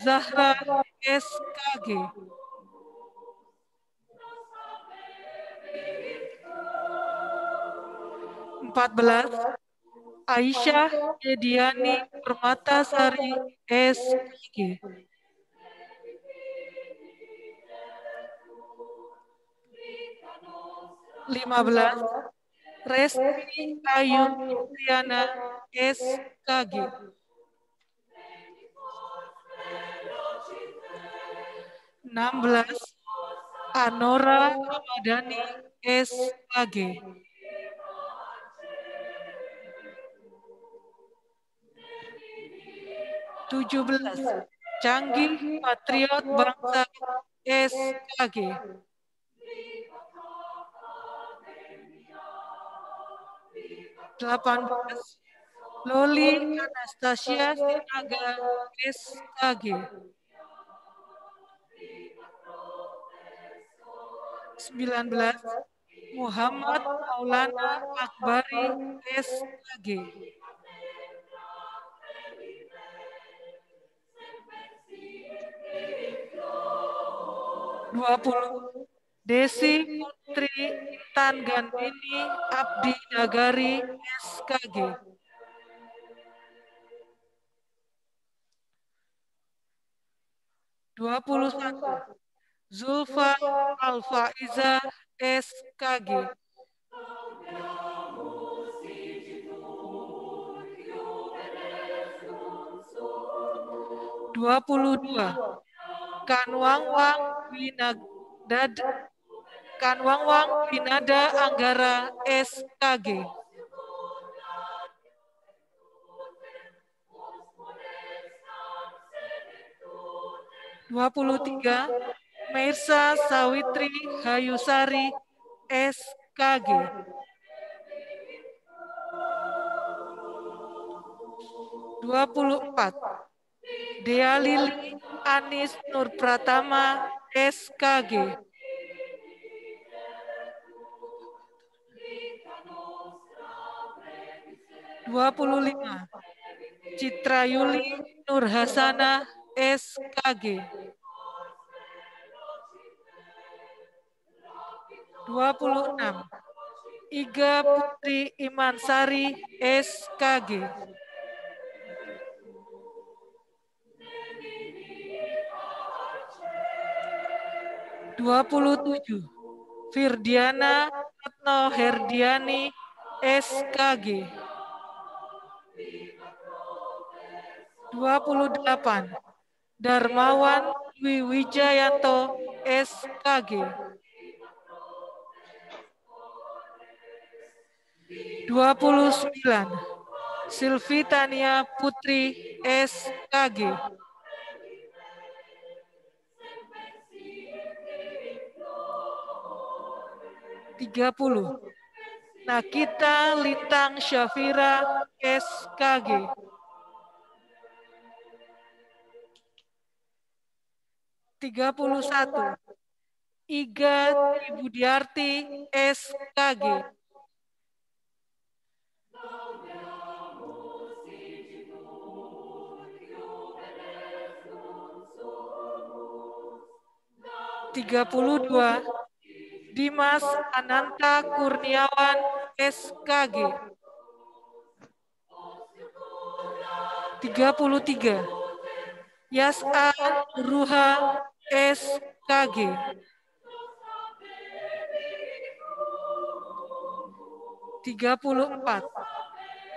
Zahra SKG. Empat belas Aisyah Ediani Permatasari SKG. Lima belas Resti Ayu Triana SKG. 16 Anora Ramadhani SKG. Tujuh belas Canggih Patriot Bangsa SKG. Delapan belas Loli Anastasia Sinaga SKG. 19 Muhammad Maulana Akbari SKG. Dua puluh Desi Putri Tan Gandini Abdi Nagari SKG. Dua puluh satu Zulfa Alfaiza SKG. Dua puluh dua Kanwang Wang Winadad Kanwang Wang Winada Anggara SKG. Dua puluh tiga Meirsa Sawitri Hayusari SKG. Dua puluh empat. Dea Lili Anis Nur Pratama SKG. Dua puluh lima. Citra Yuli Nur Hasana SKG. 26. Iga Putri Imansari SKG. Dua puluh tujuh, Firdiana Retno Herdiani SKG. Dua puluh delapan, Darmawan Wiwijayanto SKG. 29. Silvitania Putri SKG. Tiga puluh. Nakita Lintang Syafira SKG. Tiga puluh satu. Iga Budiarti SKG. 32 Dimas Ananta Kurniawan SKG 33 Yasa Ruha SKG 34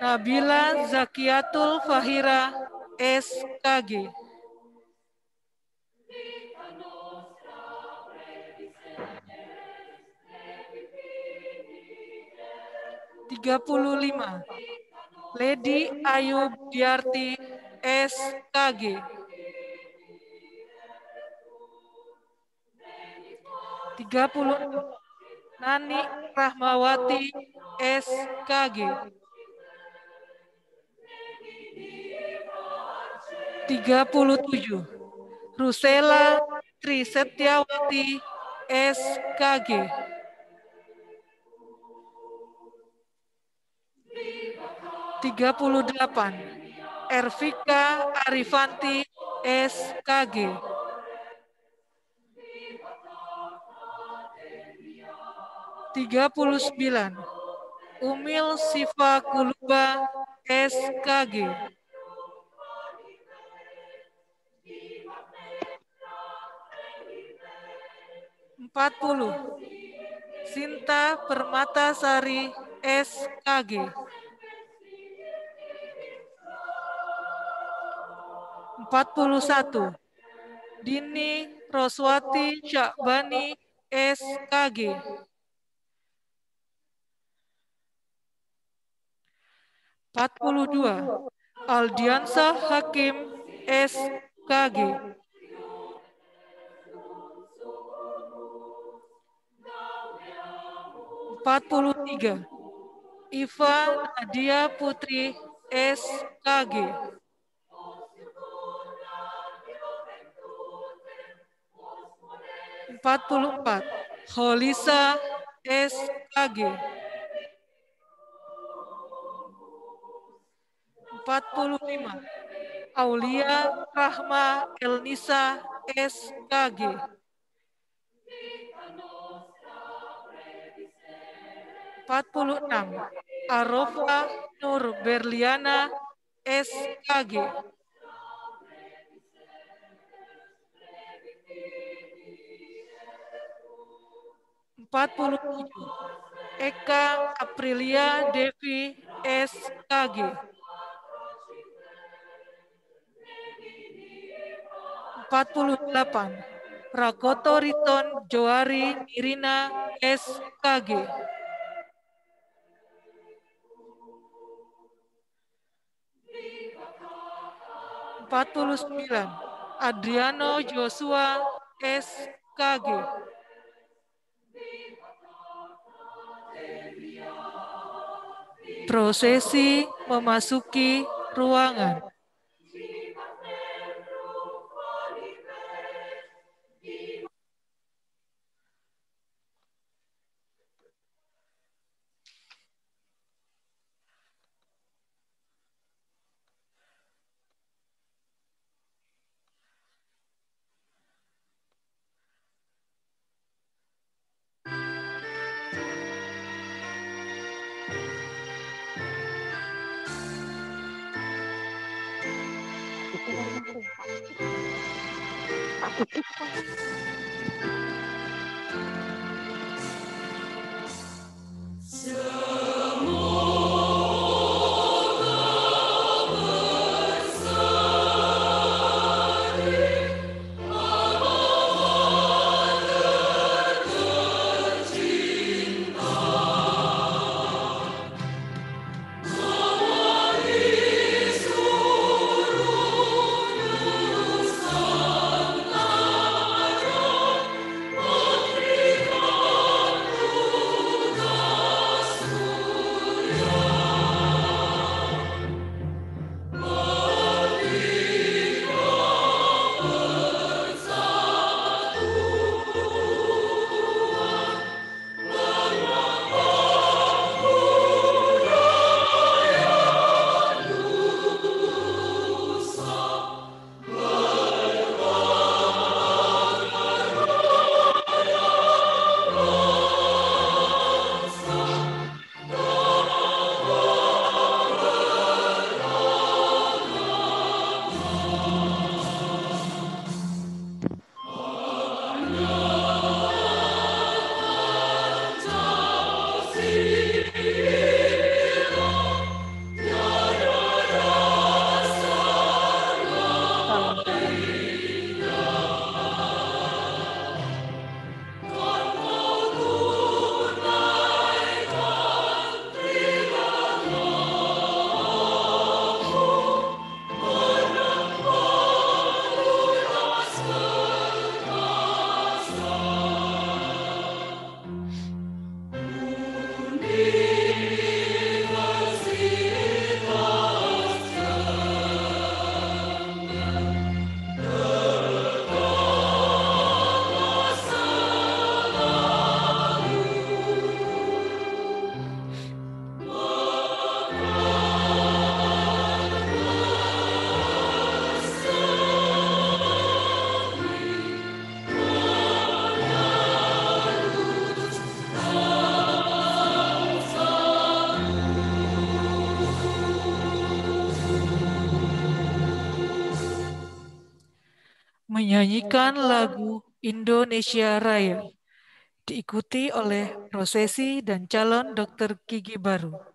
Nabila Zakiatul Fahira SKG 35. Lady Ayu Diarti SKG. 30. Nani Rahmawati SKG. 37. Rusela Trisetiawati SKG. 38. Ervika Arifanti SKG. Tiga puluh sembilan, Umil Siva Kuluba SKG. Empat puluh, Sinta Permatasari SKG. Empat puluh satu, Dini Roswati Syakbani SKG. Empat puluh dua, Aldiansa Hakim SKG. Empat puluh tiga, Iva Nadia Putri SKG. Empat puluh empat, Holisa SKG. Empat puluh lima, Aulia Rahma Elnisa SKG. Empat puluh enam, Arofa Nur Berliana SKG. Empat puluh tujuh, Eka Aprilia Devi SKG. Empat puluh delapan, Rakoto Riton Joari Irina SKG. Empat puluh sembilan, Adriano Joshua SKG. Prosesi memasuki ruangan. Menyanyikan lagu Indonesia Raya, diikuti oleh prosesi dan calon dokter gigi baru.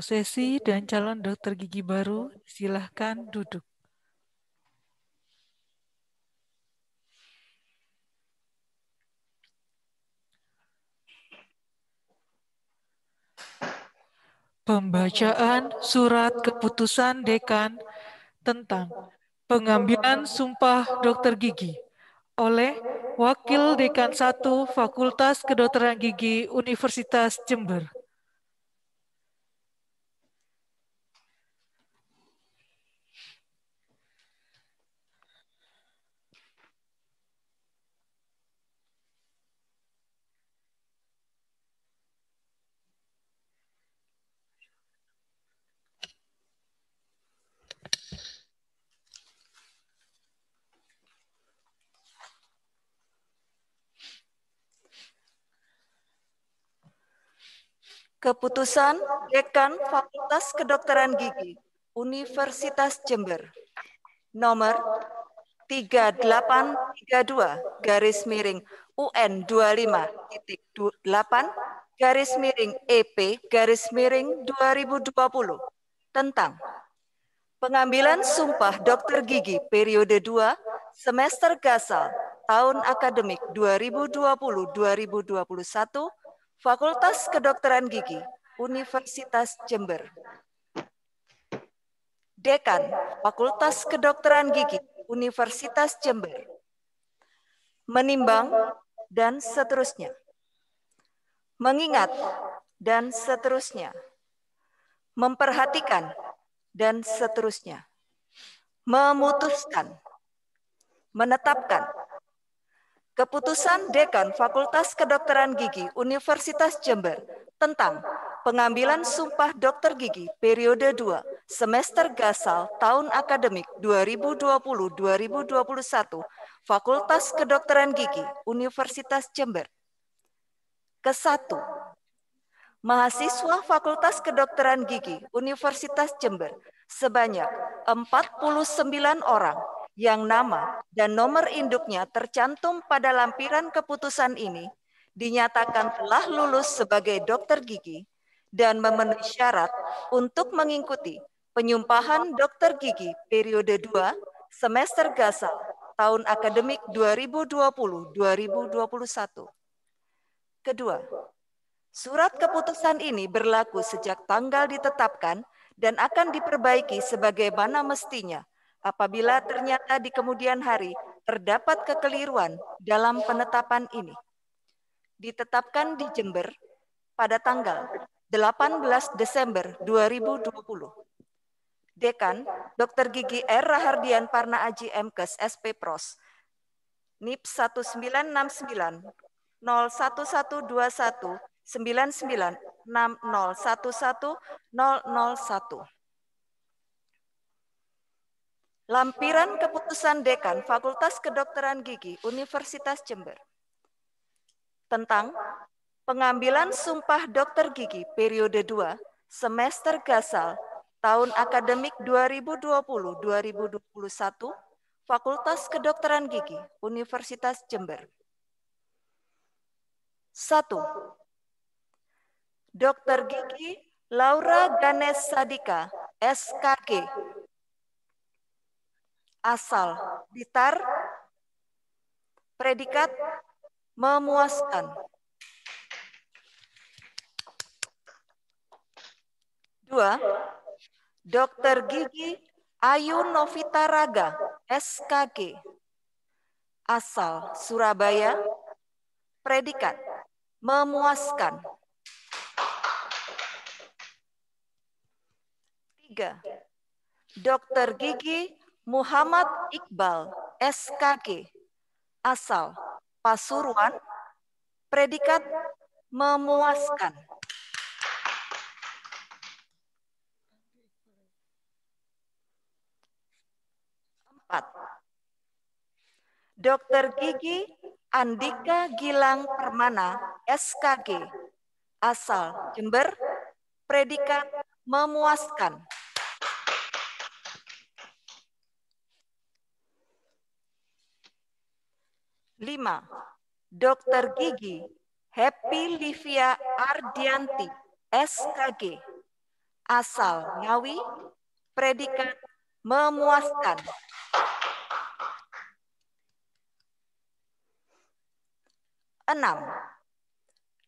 Prosesi dan calon dokter gigi baru, silahkan duduk. Pembacaan surat keputusan dekan tentang pengambilan sumpah dokter gigi oleh Wakil Dekan 1 Fakultas Kedokteran Gigi Universitas Jember. Keputusan Dekan Fakultas Kedokteran Gigi Universitas Jember. Nomor 3832 garis miring UN 25.8 garis miring EP garis miring 2020 tentang pengambilan sumpah dokter gigi periode 2 semester gasal tahun akademik 2020-2021 Fakultas Kedokteran Gigi, Universitas Jember. Dekan Fakultas Kedokteran Gigi, Universitas Jember. Menimbang dan seterusnya. Mengingat dan seterusnya. Memperhatikan dan seterusnya. Memutuskan. Menetapkan Keputusan Dekan Fakultas Kedokteran Gigi Universitas Jember tentang pengambilan sumpah dokter gigi periode 2 semester gasal tahun akademik 2020-2021 Fakultas Kedokteran Gigi Universitas Jember. Kesatu, mahasiswa Fakultas Kedokteran Gigi Universitas Jember sebanyak 49 orang yang nama dan nomor induknya tercantum pada lampiran keputusan ini dinyatakan telah lulus sebagai dokter gigi dan memenuhi syarat untuk mengikuti penyumpahan dokter gigi periode 2 semester gasal tahun akademik 2020-2021. Kedua, surat keputusan ini berlaku sejak tanggal ditetapkan dan akan diperbaiki sebagaimana mestinya apabila ternyata di kemudian hari terdapat kekeliruan dalam penetapan ini. ditetapkan di Jember pada tanggal 18 Desember 2020. Dekan Dr. Gigi R. Rahardian Parna Aji MKes SP Pros NIP 1969 01121 99 Lampiran Keputusan Dekan Fakultas Kedokteran Gigi Universitas Jember tentang pengambilan sumpah dokter gigi periode 2 semester gasal tahun akademik 2020-2021 Fakultas Kedokteran Gigi Universitas Jember. 1. Dr. Gigi Laura Ganes Sadika, SKG. Asal Blitar, predikat memuaskan. Dua, Dr. Gigi Ayu Novita Raga, SKG. Asal Surabaya, predikat memuaskan. 3. Dr. Gigi Muhammad Iqbal, SKG, asal Pasuruan, predikat memuaskan. Empat. Dr. Gigi Andika Gilang Permana, SKG, asal Jember, predikat memuaskan. Lima, Dokter Gigi Happy Livia Ardianti, SKG, asal Ngawi, predikat memuaskan. Enam,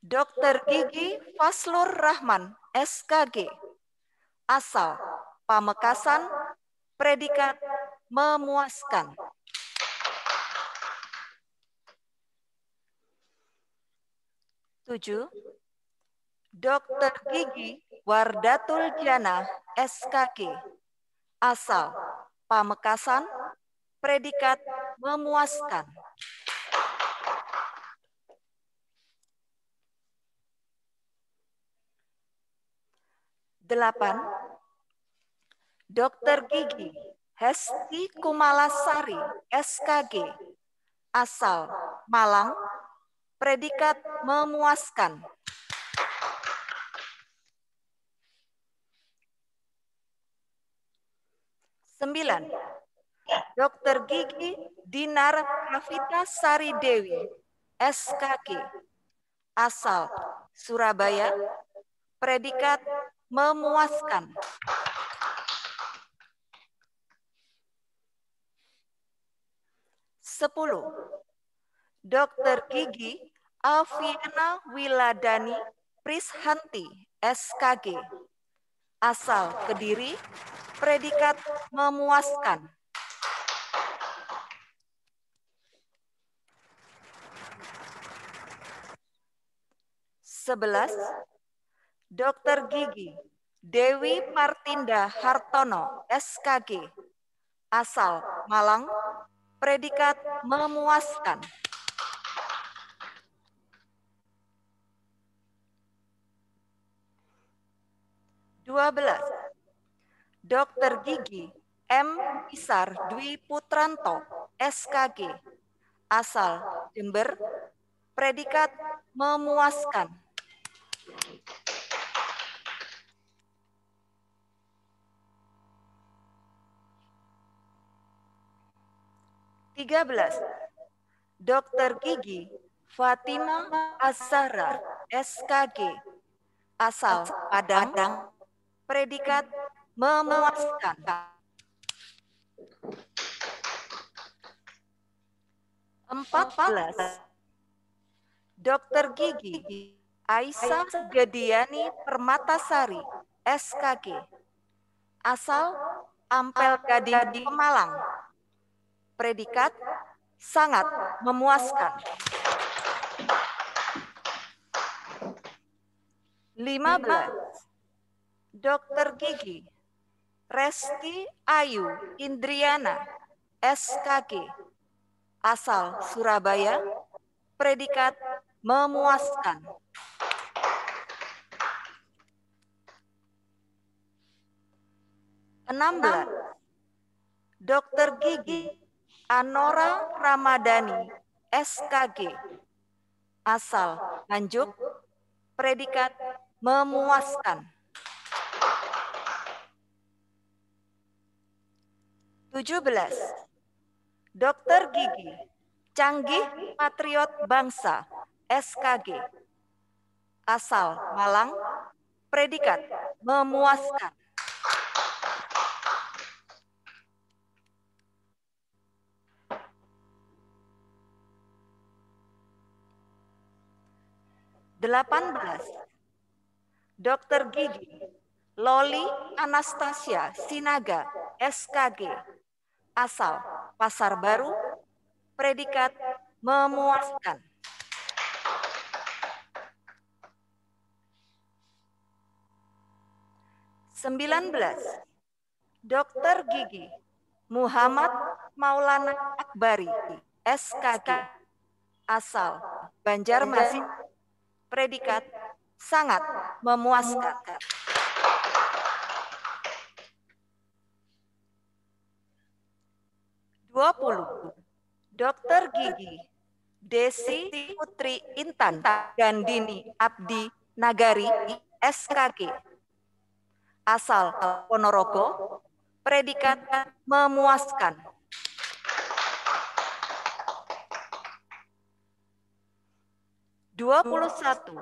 Dokter Gigi Faslur Rahman, SKG, asal Pamekasan, predikat memuaskan. Tujuh, Dokter Gigi Wardatul Jana, SKG, asal Pamekasan, predikat memuaskan. Delapan, Dokter Gigi Hesti Kumalasari, SKG, asal Malang, predikat memuaskan. Sembilan, Dokter Gigi Dinar Rafita Sari Dewi, SKG, asal Surabaya, predikat memuaskan. Sepuluh, Dokter Gigi Aviana Wiladani Prishanti, SKG, asal Kediri, predikat memuaskan. Sebelas, Dokter Gigi Dewi Martinda Hartono, SKG, asal Malang, predikat memuaskan. 12. Dokter Gigi M. Isar Dwi Putranto, SKG, asal Jember, predikat memuaskan. Tiga belas, Dokter Gigi Fatima Azhara, SKG, asal Padang, predikat memuaskan. Empat belas. Dokter Gigi Aisyah Gediani Permatasari, SKG, asal Ampel Gading Pemalang, predikat sangat memuaskan. 15. Dokter Gigi Resti Ayu Indriana SKG asal Surabaya predikat memuaskan. Enam belas. Dokter Gigi Anora Ramadhani SKG asal Nganjuk predikat memuaskan. 17. Dokter Gigi, Canggih Patriot Bangsa, SKG. Asal Malang, predikat memuaskan. Delapan belas. Dokter Gigi, Loli Anastasia Sinaga, SKG, asal Pasar Baru, predikat memuaskan. Sembilan belas, Dokter Gigi Muhammad Maulana Akbari, SKG, asal Banjarmasin, predikat sangat memuaskan. 20. Dokter Gigi Desi Putri Intan Gandini Abdi Nagari SKG asal Ponorogo predikat memuaskan. Dua puluh satu,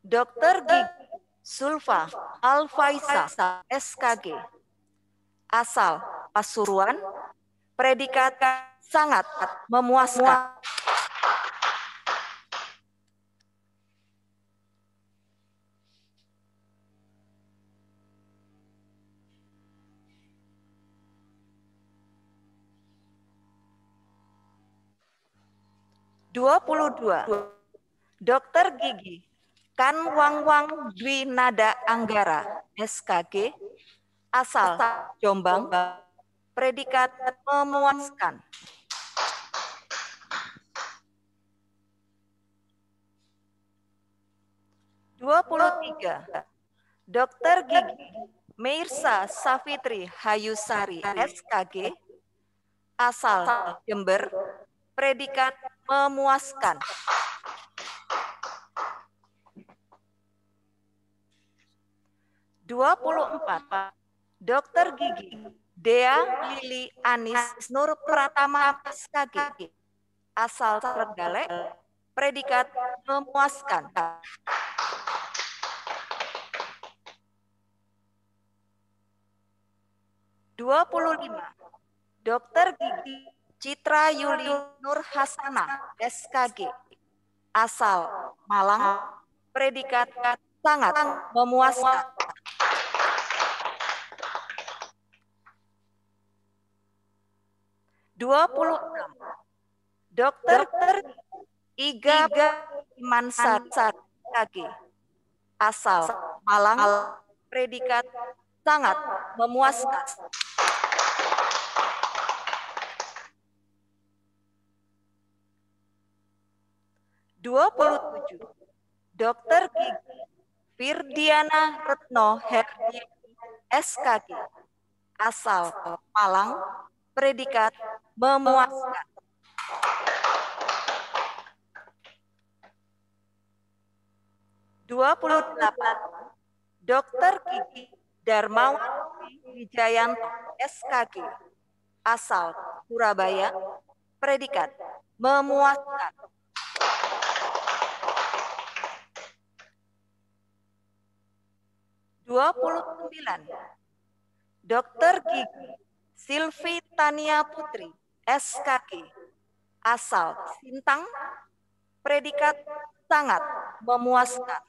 Dokter Gigi Sulfa Alfaisa SKG asal Pasuruan predikat sangat memuaskan. Dua puluh dua, Dokter Gigi Kan Wang Wang Dwi Nada Anggara, SKG, asal Jombang, predikat memuaskan. Dua puluh tiga, Dokter Gigi Mirsa Safitri Hayusari SKG, asal Jember, predikat memuaskan. Dua puluh empat, Dokter Gigi Dea Lili Anis Nur Pratama SKG asal Trenggalek predikat memuaskan. Dua puluh lima, Dokter Gigi Citra Yuli Nur Hasana SKG asal Malang predikat sangat memuaskan. 26. Dokter Iga Mansar KG. Asal Malang, predikat sangat memuaskan. Dua puluh tujuh, Dokter Gigi Firdiana Retno Herdi SKG, asal Malang, predikat memuaskan. Dua puluh delapan, Dokter Gigi Darmawan Wijayanto SKG, asal Surabaya, predikat memuaskan. Dua puluh sembilan, Dokter Gigi Silvi Tania Putri, SKG, asal Sintang, predikat sangat memuaskan.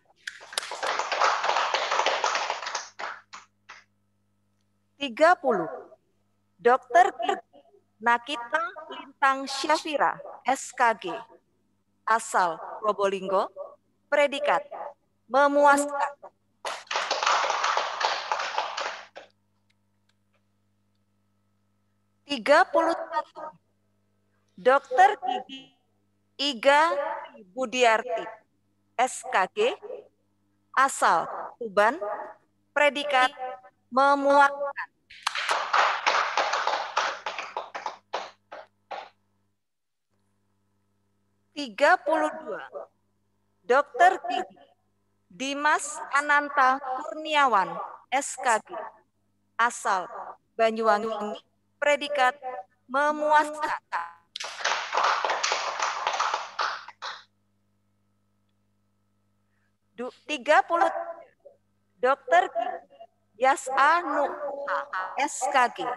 30. Dr. Nakita Lintang Syafira, SKG, asal Probolinggo, predikat memuaskan. Tiga puluh satu, Dokter Gigi Iga Budiarti, SKG, asal Tuban, predikat memuaskan. Tiga puluh dua, Dokter Gigi Dimas Ananta Kurniawan, SKG, asal Banyuwangi, predikat memuaskan. Du, 30 Dokter Yasa Nuha SKG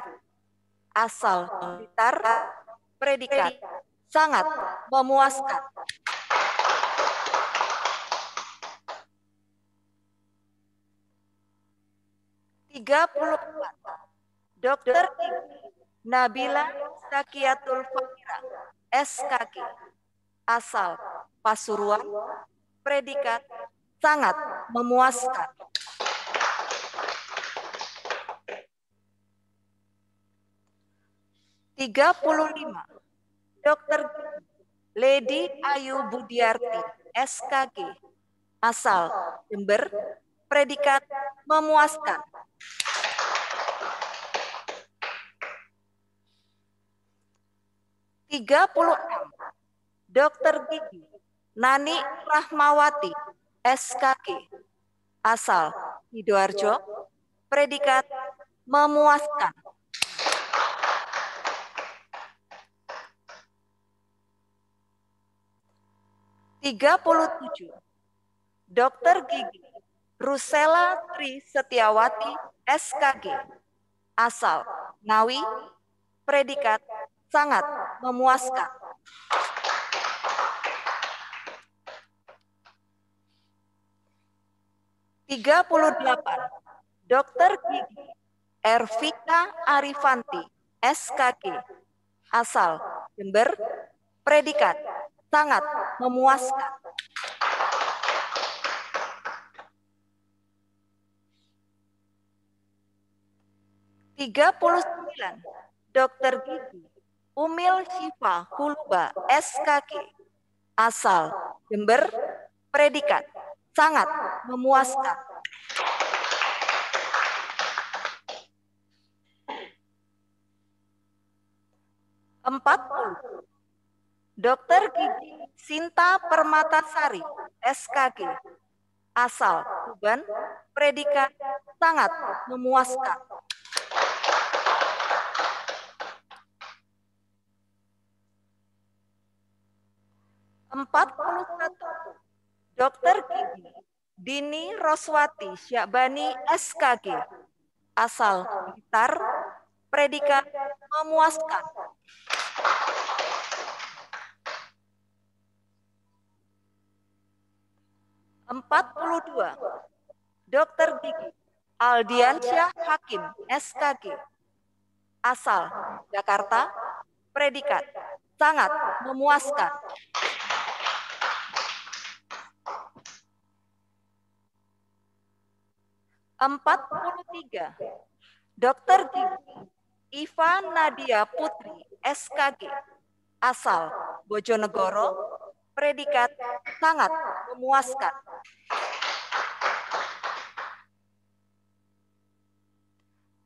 asal Blitar predikat sangat memuaskan. Tiga puluh empat Dokter Nabila Sakiatul Fakira, SKG, asal Pasuruan, predikat sangat memuaskan. Tiga puluh lima, Dokter Lady Ayu Budiarti, SKG, asal Jember, predikat memuaskan. 36. Dokter Gigi Nani Rahmawati, SKG, asal Sidoarjo, predikat memuaskan. Tiga puluh tujuh, Dokter Gigi Rusela Tri Setiawati, SKG, asal Ngawi, predikat sangat memuaskan. Tiga puluh delapan, Dokter Gigi Ervika Arifanti, SKG, asal Jember, predikat sangat memuaskan. Tiga puluh sembilan, Dokter Gigi Umil Syifa Huluba SKG asal Jember predikat sangat memuaskan. Empat puluh. Dokter Gigi Sinta Permatasari SKG asal Tuban predikat sangat memuaskan. 41. Dokter Gigi Dini Roswati Syabani SKG asal Blitar predikat memuaskan. Empat puluh dua, Dokter Gigi Aldiansyah Hakim SKG asal Jakarta predikat sangat memuaskan. Empat puluh tiga, Dokter Gigi Iva Nadia Putri, SKG, asal Bojonegoro, predikat sangat memuaskan.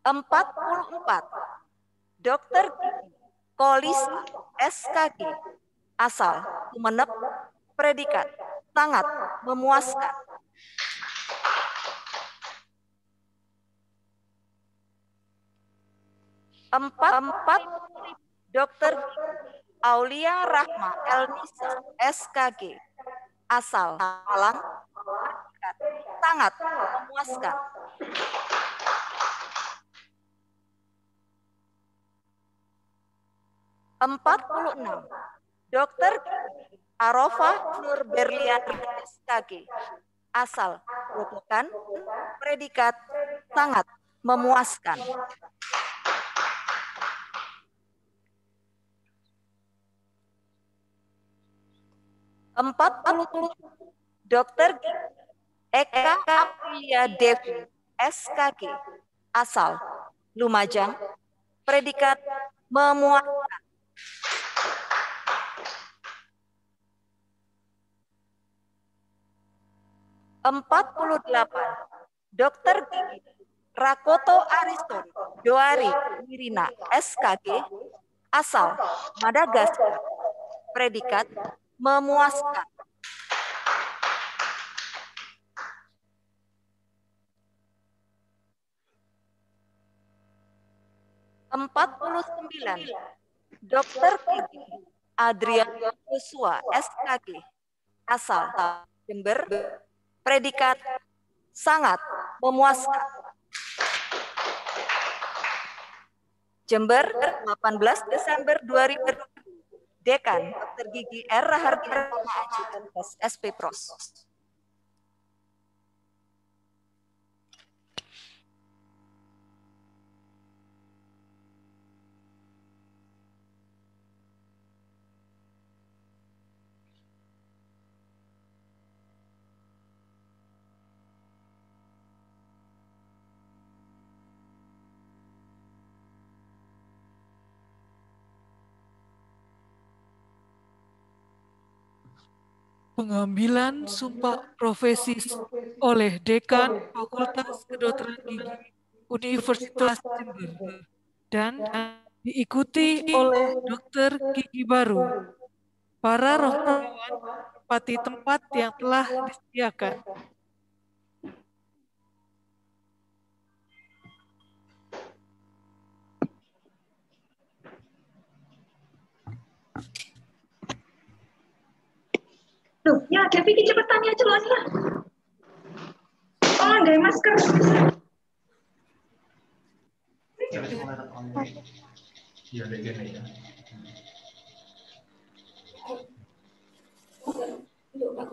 Empat puluh empat, Dokter Gigi Kolis SKG, asal Sumenep, predikat sangat memuaskan. Empat, empat dokter Aulia Rahma Elnisa SKG asal Malang sangat memuaskan. Empat puluh enam dokter Arofa Nur Berlian SKG asal Grobogan predikat sangat memuaskan. 40 Dokter Eka Aprilia Devi SKG asal Lumajang predikat memuaskan. Empat puluh delapan, Dokter Gigi Rakoto Ariston Doari Mirina SKG asal Madagaskar. Predikat memuaskan. Empat puluh sembilan, Dokter Gigi Adrian Joshua SKG asal Jember. Predikat sangat memuaskan. Jember, 18 Desember 2020. Dekan Dr. Gigi R. Rahardi Ajudan SP Pros. Pengambilan sumpah profesi oleh Dekan Fakultas Kedokteran Gigi Universitas Jember dan diikuti oleh dokter gigi baru, para rohaniwan pati tempat yang telah disediakan. Loh, ya ada Vicky cepetan ya jelas lah. Oh, ada masker. Iya, ada gini ya. Semua.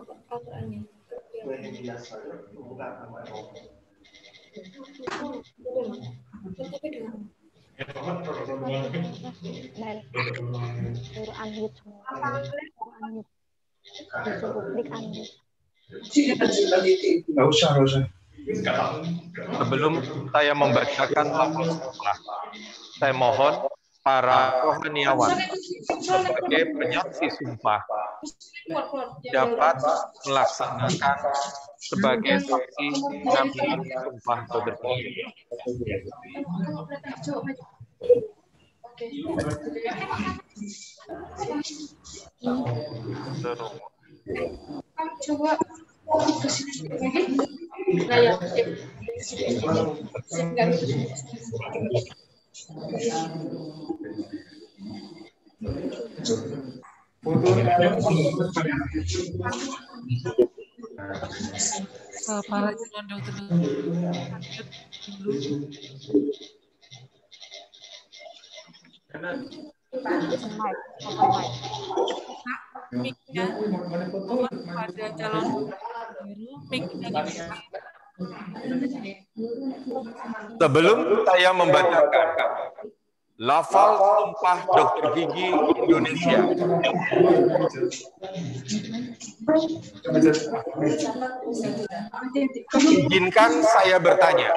Unmute. Disuruh klik unmute. Sebelum saya membacakan sumpah, saya mohon para rohaniawan sebagai penyaksi sumpah dapat melaksanakan sebagai saksi pengambilan sumpah berdiri. Coba ke sini lagi. Nah, ya. Pada calon. Sebelum saya membacakan lafal sumpah dokter gigi Indonesia, izinkan saya bertanya,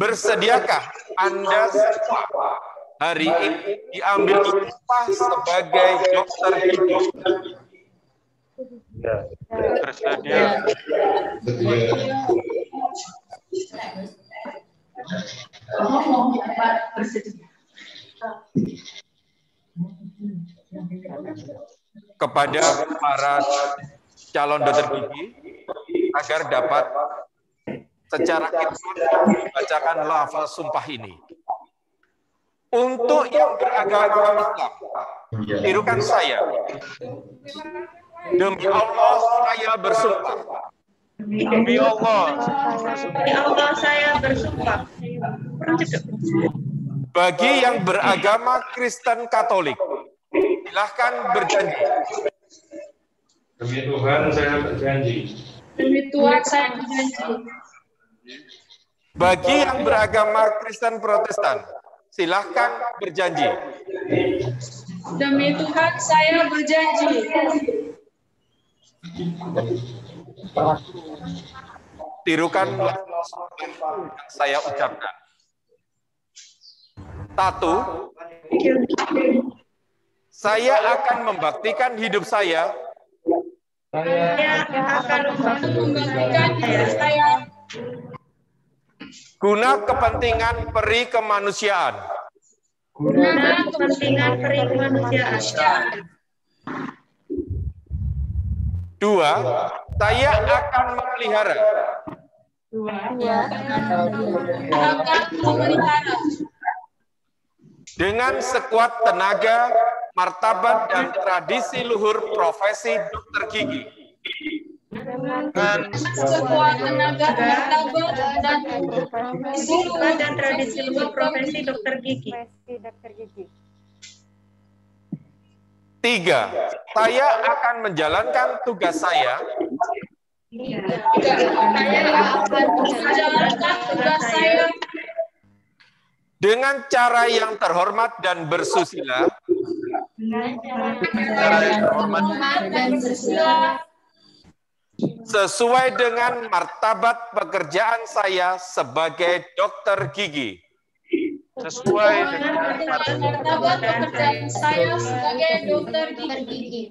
bersediakah Anda semua hari ini diambil sumpah sebagai dokter gigi? Bersedia. kepada para calon dokter gigi agar dapat secara kita membacakan lafal sumpah ini. Untuk yang beragama Islam, tirukan saya. Demi Allah saya bersumpah. Demi Allah Demi Allah saya bersumpah. bagi yang beragama Kristen Katolik, silahkan berjanji. Demi Tuhan, saya berjanji. Demi Tuhan saya berjanji. Bagi yang beragama Kristen Protestan, silahkan berjanji. Demi Tuhan saya berjanji. Tirukan yang saya ucapkan. Satu, saya akan membaktikan hidup saya guna kepentingan peri kemanusiaan. Guna kepentingan peri kemanusiaan. Dua, saya akan memelihara dengan sekuat tenaga, martabat, dan tradisi luhur profesi dokter gigi. Dengan sekuat tenaga, martabat, dan tradisi luhur dan tradisi luhur profesi dokter gigi. Profesi dokter gigi. Tiga, saya akan menjalankan tugas saya Saya akan menjalankan tugas saya dengan cara yang terhormat dan bersusila dan sesuai sesuai dengan martabat pekerjaan saya sebagai dokter gigi. Sesuai dengan martabat pekerjaan saya sebagai dokter gigi.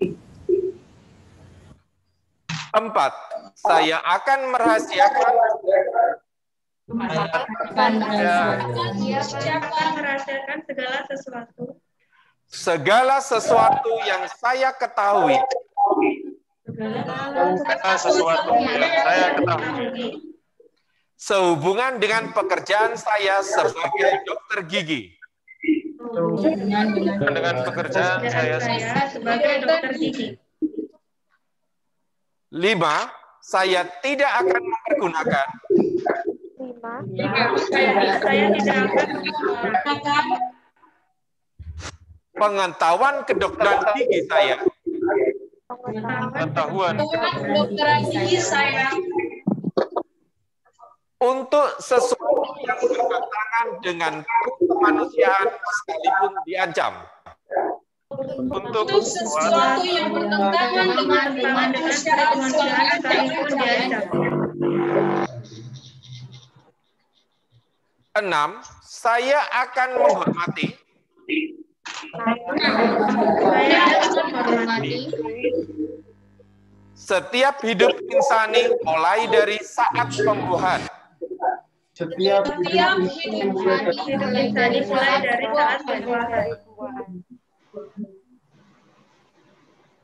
Empat, saya akan merahasiakan Saya akan merahasiakan segala sesuatu segala sesuatu yang saya ketahui segala sesuatu yang saya ketahui sehubungan dengan pekerjaan saya sebagai dokter gigi. dengan pekerjaan saya saya sebagai dokter gigi. Lima, saya tidak akan mempergunakan Lima. Saya, saya tidak akan menggunakan pengetahuan kedokteran gigi saya pengetahuan kedokteran gigi saya untuk sesuatu yang bertentangan dengan kemanusiaan sekalipun diancam. untuk untuk sesuatu yang bertentangan dengan kemanusiaan sekalipun diancam. Enam, saya akan menghormati Saya akan menghormati setiap hidup insani mulai dari saat pembuahan Setiap hidup insani mulai dari saat pembuahan.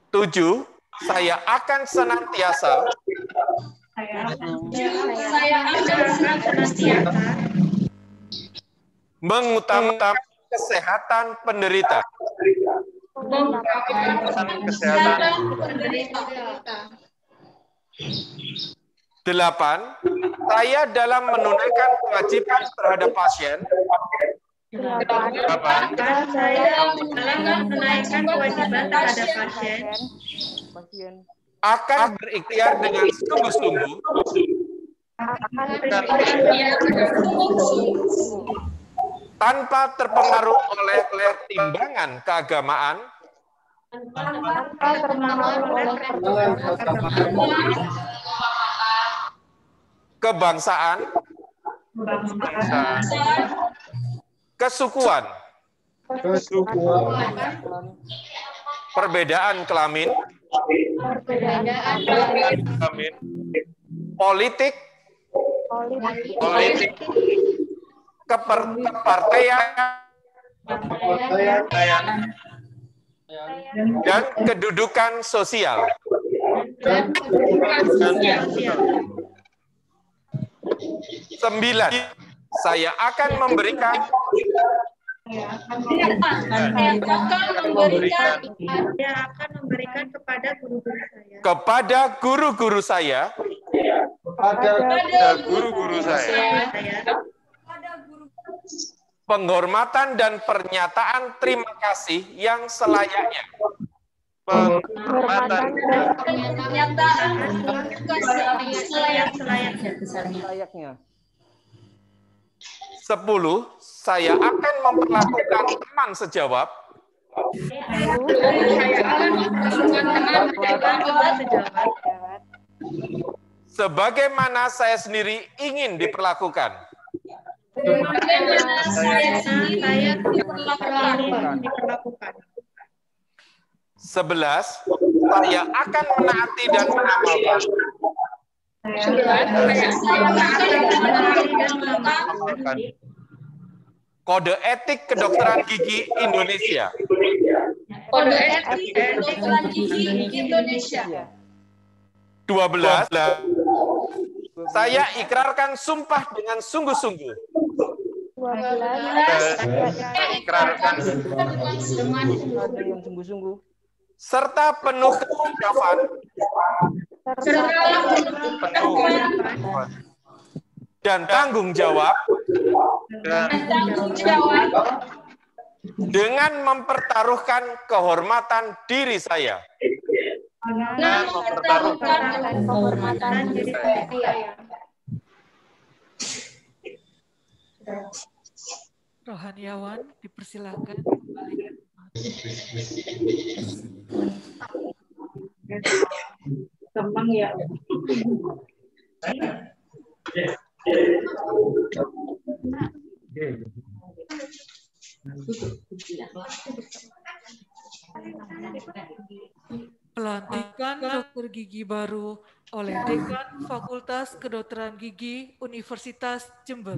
Tujuh, saya akan senantiasa Saya akan senantiasa mengutamakan kesehatan penderita. Kesehatan. Delapan, saya dalam menunaikan kewajiban terhadap pasien. Bapak Dan saya dalam menaikkan kewajiban terhadap pasien. akan berikhtiar dengan sungguh-sungguh. Akan berikhtiar dengan sungguh-sungguh tanpa terpengaruh oleh timbangan keagamaan, tanpa terpengaruh oleh perkembangan kebangsaan, bangsa kesukuan, kesukuan, perbedaan kelamin, perbedaan politik, politik, politik, keper- kepartaian, dan kedudukan sosial. Sembilan, saya akan memberikan Saya akan memberikan saya akan memberikan kepada guru-guru saya. kepada guru-guru saya. Kepada kepada guru-guru saya penghormatan dan pernyataan terima kasih yang selayaknya. penghormatan dan pernyataan selayaknya Sepuluh, saya akan memperlakukan teman sejawat sebagaimana saya sendiri ingin diperlakukan. Sebagaimana saya saya diperlakukan. diperlakukan. 11. Saya akan menaati dan mengamalkan Sebelas, saya akan menaati dan mengamalkan kode etik kedokteran gigi Indonesia. kode etik kedokteran gigi Indonesia. 12. Saya ikrarkan sumpah dengan sungguh-sungguh. Saya ikrarkan dengan sungguh-sungguh. serta penuh serta penuh dan tanggung jawab. Dan tanggung jawab. Dengan mempertaruhkan kehormatan diri saya. Mempertaruhkan kehormatan diri saya. Rohaniawan dipersilakan kembali ke tempat. Kemang ya. Pelantikan dokter gigi baru oleh Dekan Fakultas Kedokteran Gigi Universitas Jember.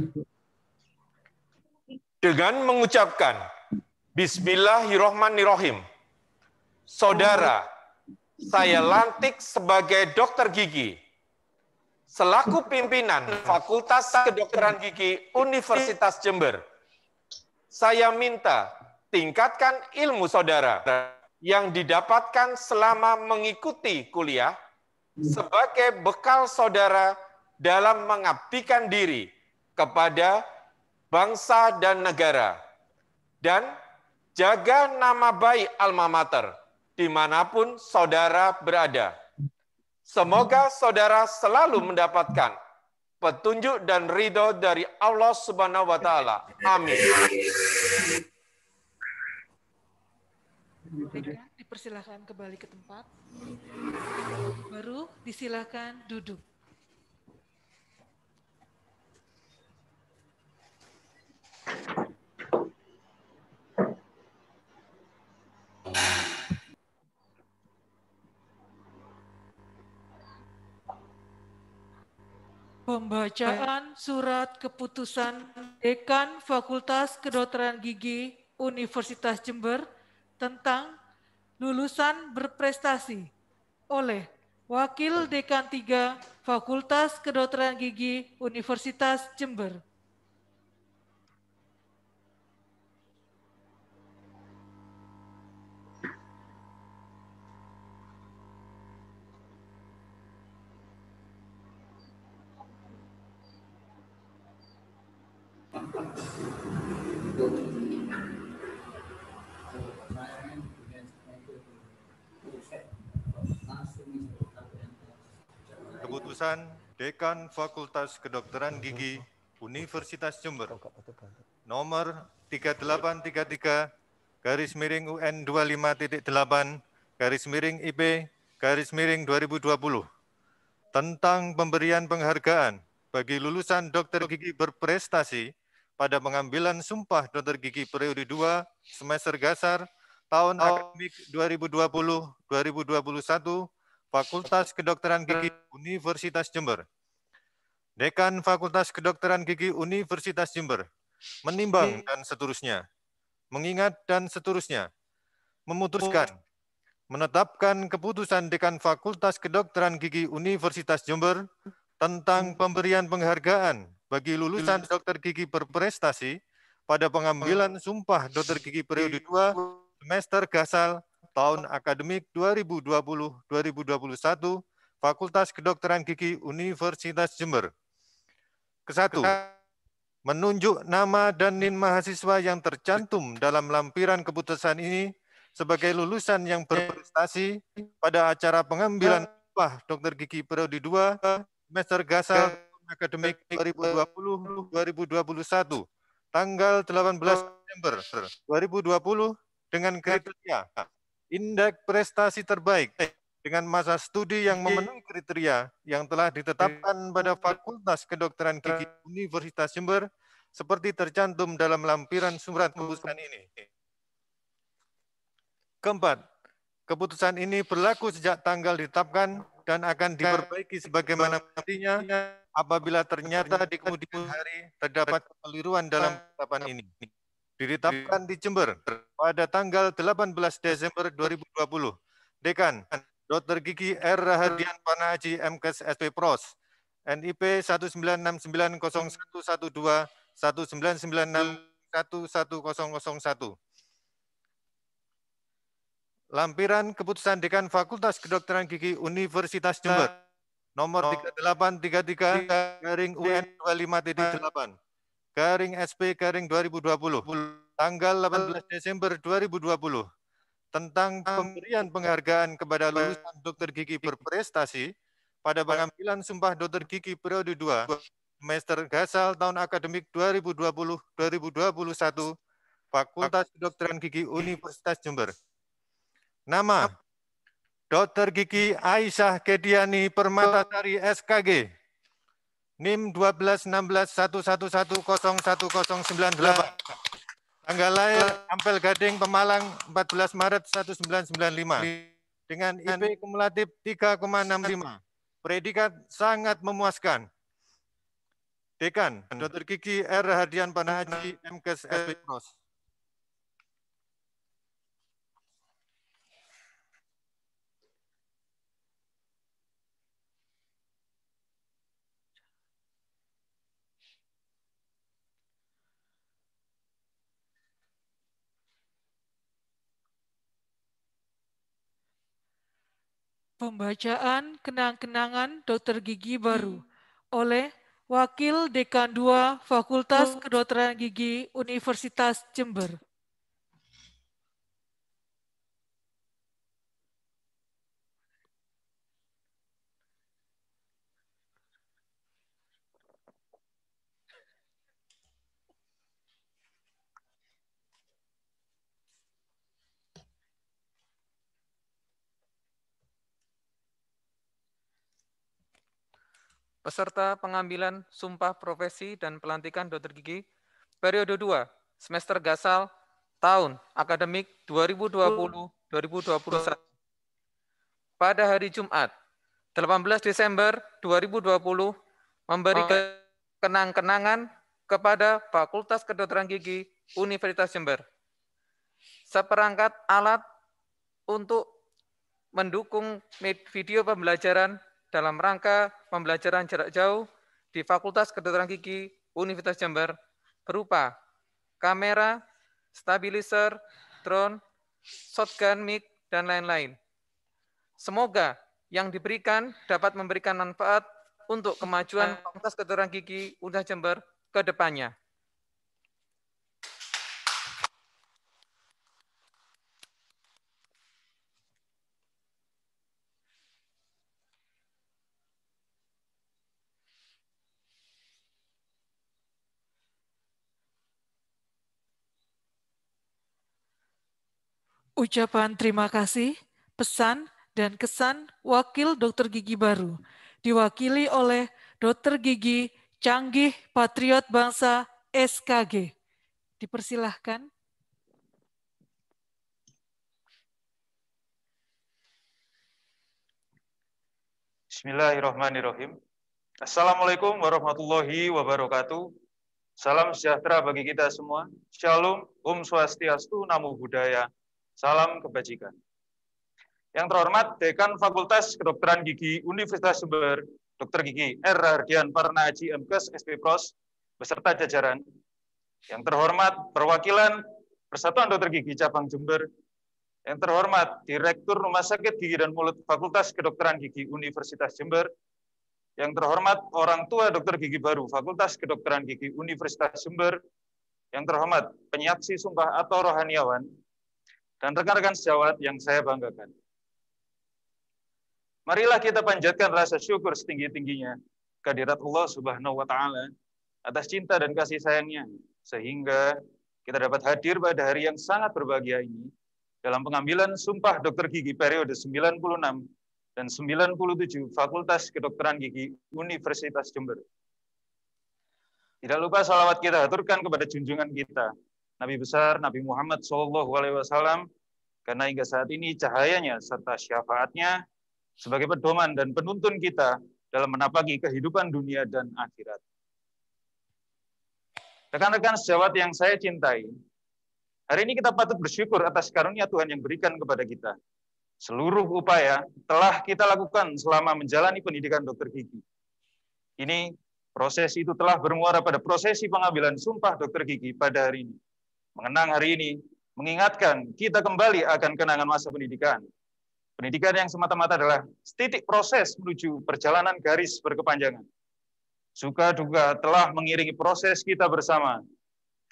Dengan mengucapkan Bismillahirrohmanirrohim. Saudara, saya lantik sebagai dokter gigi. Selaku pimpinan Fakultas Kedokteran Gigi Universitas Jember. Saya minta tingkatkan ilmu saudara yang didapatkan selama mengikuti kuliah sebagai bekal saudara dalam mengabdikan diri kepada bangsa dan negara. Dan jaga nama baik alma mater di mana pun saudara berada. Semoga saudara selalu mendapatkan petunjuk dan ridho dari Allah Subhanahu wa Ta'ala. Amin. Dekan dipersilakan kembali ke tempat. Baru disilakan duduk. Pembacaan surat keputusan Dekan Fakultas Kedokteran Gigi Universitas Jember tentang lulusan berprestasi oleh Wakil Dekan 3 Fakultas Kedokteran Gigi Universitas Jember. Keputusan Dekan Fakultas Kedokteran Gigi Universitas Jember. Nomor 3833 garis miring UN 25.8 garis miring IP garis miring 2020 tentang pemberian penghargaan bagi lulusan dokter gigi berprestasi pada pengambilan sumpah dokter gigi periode 2 semester gasar tahun akademik 2020-2021 Fakultas Kedokteran Gigi Universitas Jember. Dekan Fakultas Kedokteran Gigi Universitas Jember menimbang dan seterusnya, mengingat dan seterusnya, memutuskan, menetapkan keputusan Dekan Fakultas Kedokteran Gigi Universitas Jember tentang pemberian penghargaan bagi lulusan dokter gigi berprestasi pada pengambilan sumpah dokter gigi periode 2 semester gasal tahun akademik 2020-2021 Fakultas Kedokteran Gigi Universitas Jember. Kesatu, menunjuk nama dan NIN mahasiswa yang tercantum dalam lampiran keputusan ini sebagai lulusan yang berprestasi pada acara pengambilan upah dokter gigi periode 2 semester gasal akademik 2020-2021 tanggal 18 Desember 2020 dengan kriteria indeks prestasi terbaik dengan masa studi yang memenuhi kriteria yang telah ditetapkan pada Fakultas Kedokteran Gigi Universitas Jember seperti tercantum dalam lampiran surat keputusan ini. Keempat, keputusan ini berlaku sejak tanggal ditetapkan dan akan diperbaiki sebagaimana mestinya apabila ternyata di kemudian hari terdapat kekeliruan dalam penetapan ini. Ditetapkan di Jember pada tanggal 18 Desember 2020. Dekan, Dr. Gigi R. Rahadian Panahaji MKes SP Pros, NIP 196901112 1996 Lampiran Keputusan Dekan Fakultas Kedokteran Gigi Universitas Jember nomor 3833 garing UN 25.8 garing SP garing 2020 tanggal 18 Desember 2020 tentang pemberian penghargaan kepada lulusan dokter gigi berprestasi pada pengambilan sumpah dokter gigi periode 2 semester gasal tahun akademik 2020-2021 Fakultas Kedokteran Gigi Universitas Jember. Nama Dr. Gigi Aisyah Kediani Permatasari SKG. NIM 12161110098. Tanggal lahir Ampel Gading Pemalang 14 Maret 1995 dengan IP kumulatif 3,65. Predikat sangat memuaskan. Dekan, Dr. Kiki R. Hadian Panahaji, MKes SP Pros. Pembacaan kenang-kenangan dokter gigi baru oleh Wakil Dekan 2 Fakultas Kedokteran Gigi Universitas Jember. Peserta pengambilan sumpah profesi dan pelantikan dokter gigi periode 2 semester gasal tahun akademik 2020-2021 pada hari Jumat 18 Desember 2020 memberi kenang-kenangan kepada Fakultas Kedokteran Gigi Universitas Jember. Seperangkat alat untuk mendukung video pembelajaran dalam rangka pembelajaran jarak jauh di Fakultas Kedokteran Gigi Universitas Jember berupa kamera, stabilizer, drone, shotgun mic, dan lain-lain. Semoga yang diberikan dapat memberikan manfaat untuk kemajuan Fakultas Kedokteran Gigi Universitas Jember ke depannya. Ucapan terima kasih, pesan, dan kesan Wakil Dokter Gigi Baru, diwakili oleh Dokter Gigi Canggih Patriot Bangsa SKG. Dipersilahkan. Bismillahirrahmanirrahim. Assalamualaikum warahmatullahi wabarakatuh. Salam sejahtera bagi kita semua. Shalom, Om Swastiastu, Namo Buddhaya, Salam kebajikan. Yang terhormat Dekan Fakultas Kedokteran Gigi Universitas Jember, Dr. Gigi R. Hardian Parnaji MKes SP Pros, beserta jajaran. Yang terhormat perwakilan Persatuan Dokter Gigi Cabang Jember, yang terhormat Direktur Rumah Sakit Gigi dan Mulut Fakultas Kedokteran Gigi Universitas Jember, yang terhormat orang tua dokter gigi baru Fakultas Kedokteran Gigi Universitas Jember, yang terhormat penyaksi sumpah atau rohaniawan dan rekan-rekan sejawat yang saya banggakan. Marilah kita panjatkan rasa syukur setinggi-tingginya kehadirat Allah Subhanahu wa taala atas cinta dan kasih sayangnya sehingga kita dapat hadir pada hari yang sangat berbahagia ini dalam pengambilan sumpah dokter gigi periode 96 dan 97 Fakultas Kedokteran Gigi Universitas Jember. Tidak lupa salawat kita aturkan kepada junjungan kita, Nabi besar Nabi Muhammad SAW, karena hingga saat ini cahayanya serta syafaatnya sebagai pedoman dan penuntun kita dalam menapaki kehidupan dunia dan akhirat. Rekan-rekan sejawat yang saya cintai, hari ini kita patut bersyukur atas karunia Tuhan yang berikan kepada kita. Seluruh upaya telah kita lakukan selama menjalani pendidikan dokter gigi. Ini proses itu telah bermuara pada prosesi pengambilan sumpah dokter gigi pada hari ini. Mengenang hari ini, mengingatkan kita kembali akan kenangan masa pendidikan. Pendidikan yang semata-mata adalah titik proses menuju perjalanan garis berkepanjangan. Suka duka telah mengiringi proses kita bersama.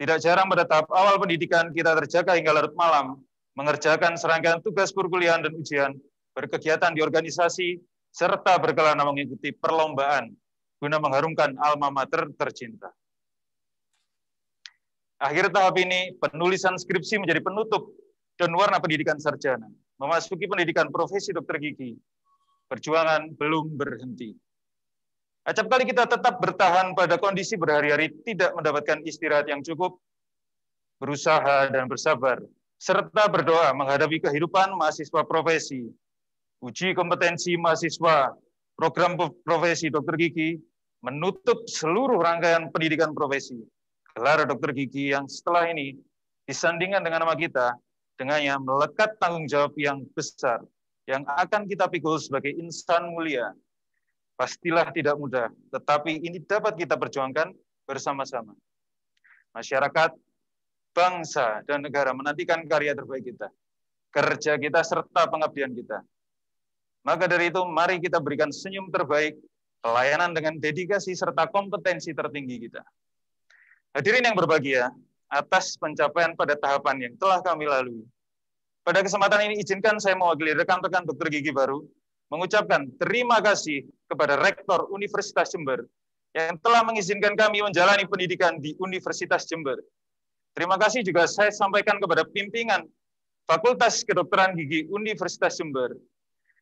Tidak jarang pada tahap awal pendidikan kita terjaga hingga larut malam, mengerjakan serangkaian tugas perkuliahan dan ujian, berkegiatan di organisasi, serta berkelana mengikuti perlombaan guna mengharumkan alma mater tercinta. Akhir tahap ini, penulisan skripsi menjadi penutup dan warna pendidikan sarjana. Memasuki pendidikan profesi dokter gigi, perjuangan belum berhenti. Acap kali kita tetap bertahan pada kondisi berhari-hari tidak mendapatkan istirahat yang cukup, berusaha dan bersabar, serta berdoa menghadapi kehidupan mahasiswa profesi, uji kompetensi mahasiswa program profesi dokter gigi, menutup seluruh rangkaian pendidikan profesi. Gelar dokter gigi yang setelah ini disandingkan dengan nama kita, dengannya melekat tanggung jawab yang besar yang akan kita pikul sebagai insan mulia. Pastilah tidak mudah, tetapi ini dapat kita perjuangkan bersama-sama. Masyarakat bangsa, dan negara menantikan karya terbaik kita, kerja kita, serta pengabdian kita. Maka dari itu, mari kita berikan senyum terbaik, pelayanan dengan dedikasi serta kompetensi tertinggi kita. Hadirin yang berbahagia, atas pencapaian pada tahapan yang telah kami lalui. Pada kesempatan ini, izinkan saya mewakili rekan-rekan dokter gigi baru, mengucapkan terima kasih kepada Rektor Universitas Jember yang telah mengizinkan kami menjalani pendidikan di Universitas Jember Terima kasih juga saya sampaikan kepada pimpinan Fakultas Kedokteran Gigi Universitas Jember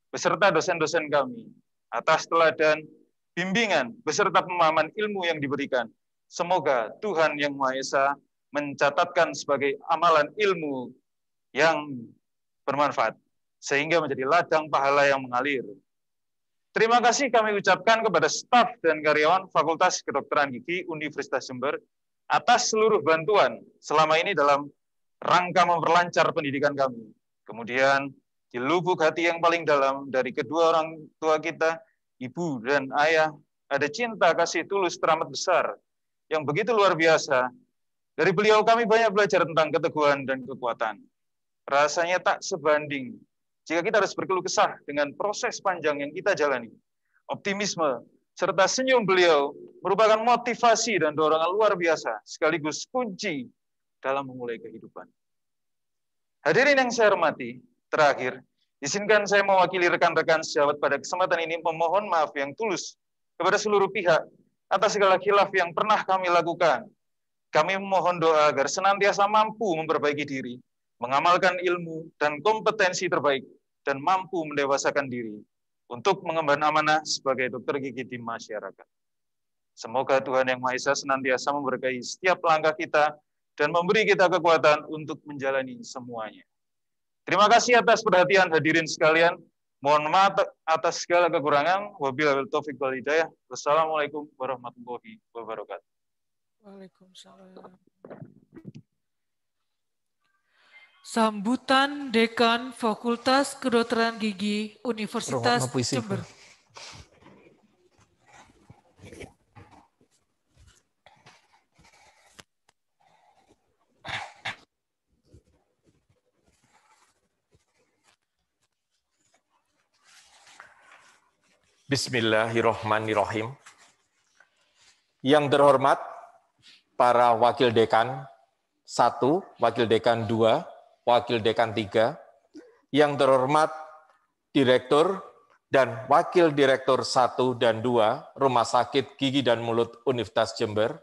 beserta dosen-dosen kami atas teladan bimbingan beserta pemahaman ilmu yang diberikan. Semoga Tuhan Yang Maha Esa mencatatkan sebagai amalan ilmu yang bermanfaat sehingga menjadi ladang pahala yang mengalir. Terima kasih kami ucapkan kepada staf dan karyawan Fakultas Kedokteran Gigi Universitas Jember atas seluruh bantuan selama ini dalam rangka memperlancar pendidikan kami. Kemudian di lubuk hati yang paling dalam dari kedua orang tua kita, ibu dan ayah, ada cinta kasih tulus teramat besar yang begitu luar biasa. Dari beliau kami banyak belajar tentang keteguhan dan kekuatan. Rasanya tak sebanding jika kita harus berkeluh kesah dengan proses panjang yang kita jalani. Optimisme serta senyum beliau merupakan motivasi dan dorongan luar biasa, sekaligus kunci dalam memulai kehidupan. Hadirin yang saya hormati, terakhir, izinkan saya mewakili rekan-rekan sejawat pada kesempatan ini memohon maaf yang tulus kepada seluruh pihak atas segala khilaf yang pernah kami lakukan. Kami memohon doa agar senantiasa mampu memperbaiki diri, mengamalkan ilmu dan kompetensi terbaik, dan mampu mendewasakan diri untuk mengemban amanah sebagai dokter gigi di masyarakat. Semoga Tuhan Yang Maha Esa senantiasa memberkahi setiap langkah kita dan memberi kita kekuatan untuk menjalani semuanya. Terima kasih atas perhatian hadirin sekalian. Mohon maaf atas segala kekurangan. Wabillahi taufiq wal hidayah. Wassalamualaikum warahmatullahi wabarakatuh. Waalaikumsalam. Sambutan Dekan Fakultas Kedokteran Gigi Universitas Jember. Bismillahirrohmanirrohim. Yang terhormat para wakil dekan, satu, wakil dekan dua, Wakil Dekan 3, yang terhormat Direktur dan Wakil Direktur 1 dan 2 Rumah Sakit Gigi dan Mulut Universitas Jember,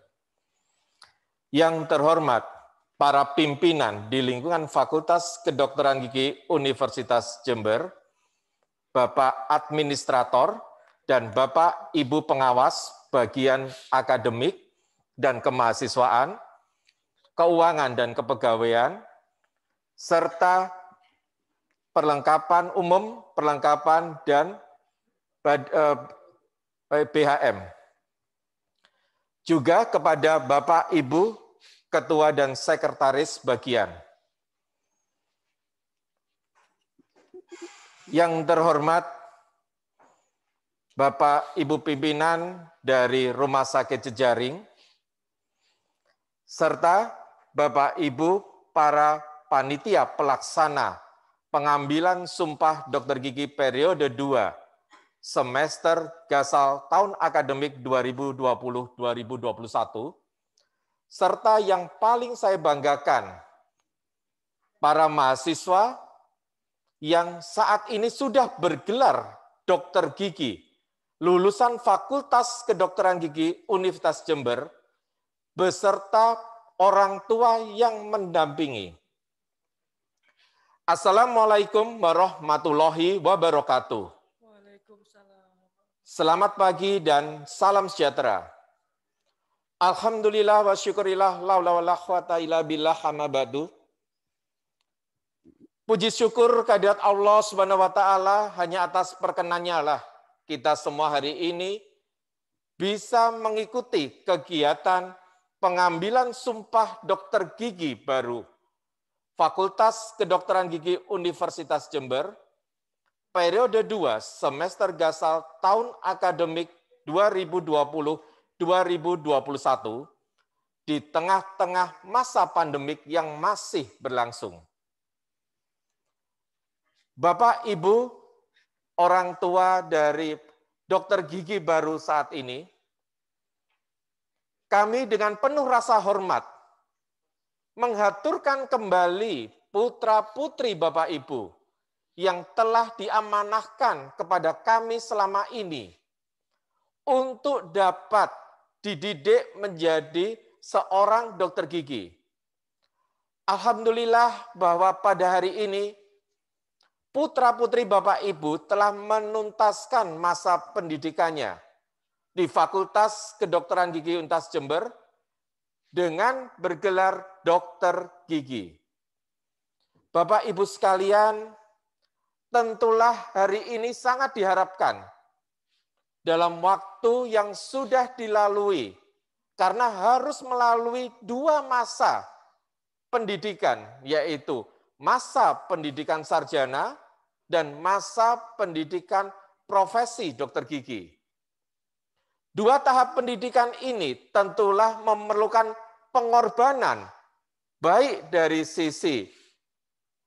yang terhormat para pimpinan di lingkungan Fakultas Kedokteran Gigi Universitas Jember, Bapak Administrator, dan Bapak Ibu Pengawas bagian akademik dan Kemahasiswaan, Keuangan dan Kepegawaian, serta perlengkapan umum, perlengkapan dan BHM. Eh, Juga kepada Bapak Ibu Ketua dan Sekretaris Bagian. Yang terhormat Bapak Ibu pimpinan dari Rumah Sakit Jejaring, serta Bapak Ibu para panitia pelaksana pengambilan sumpah dokter gigi periode 2 semester gasal tahun akademik 2020-2021 serta yang paling saya banggakan para mahasiswa yang saat ini sudah bergelar dokter gigi lulusan Fakultas Kedokteran Gigi Universitas Jember beserta orang tua yang mendampingi. Assalamualaikum warahmatullahi wabarakatuh. Selamat pagi dan salam sejahtera. Alhamdulillah wa syukurillah laula wa quwata illa billah hamabadu. Puji syukur kehadirat Allah Subhanahu wa taala hanya atas perkenannya lah kita semua hari ini bisa mengikuti kegiatan pengambilan sumpah dokter gigi baru Fakultas Kedokteran Gigi Universitas Jember, periode 2 semester gasal tahun akademik 2020-2021 di tengah-tengah masa pandemik yang masih berlangsung. Bapak, Ibu, orang tua dari dokter gigi baru saat ini, kami dengan penuh rasa hormat menghaturkan kembali putra-putri Bapak Ibu yang telah diamanahkan kepada kami selama ini untuk dapat dididik menjadi seorang dokter gigi. Alhamdulillah bahwa pada hari ini putra-putri Bapak Ibu telah menuntaskan masa pendidikannya di Fakultas Kedokteran Gigi Untas Jember dengan bergelar dokter gigi. Bapak Ibu sekalian, tentulah hari ini sangat diharapkan dalam waktu yang sudah dilalui karena harus melalui dua masa pendidikan yaitu masa pendidikan sarjana dan masa pendidikan profesi dokter gigi. Dua tahap pendidikan ini tentulah memerlukan pengorbanan, baik dari sisi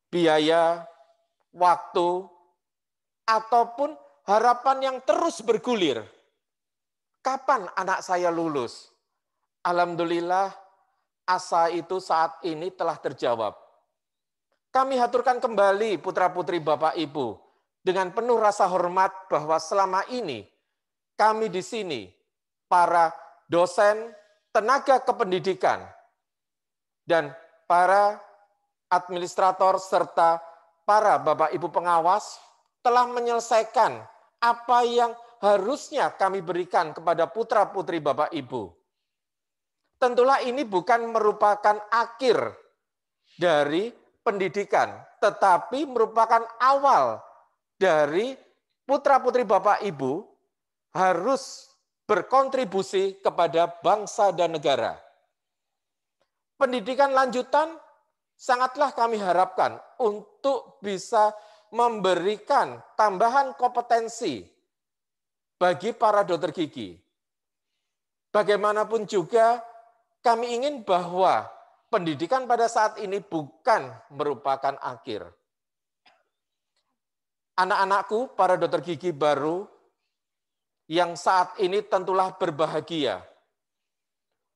biaya, waktu, ataupun harapan yang terus bergulir. Kapan anak saya lulus? Alhamdulillah, asa itu saat ini telah terjawab. Kami haturkan kembali putra-putri Bapak Ibu dengan penuh rasa hormat bahwa selama ini kami di sini, para dosen, tenaga kependidikan, dan para administrator serta para Bapak Ibu pengawas telah menyelesaikan apa yang harusnya kami berikan kepada putra-putri Bapak Ibu. Tentulah ini bukan merupakan akhir dari pendidikan, tetapi merupakan awal dari putra-putri Bapak Ibu harus berkontribusi kepada bangsa dan negara. Pendidikan lanjutan sangatlah kami harapkan untuk bisa memberikan tambahan kompetensi bagi para dokter gigi. Bagaimanapun juga kami ingin bahwa pendidikan pada saat ini bukan merupakan akhir. Anak-anakku, para dokter gigi baru yang saat ini tentulah berbahagia.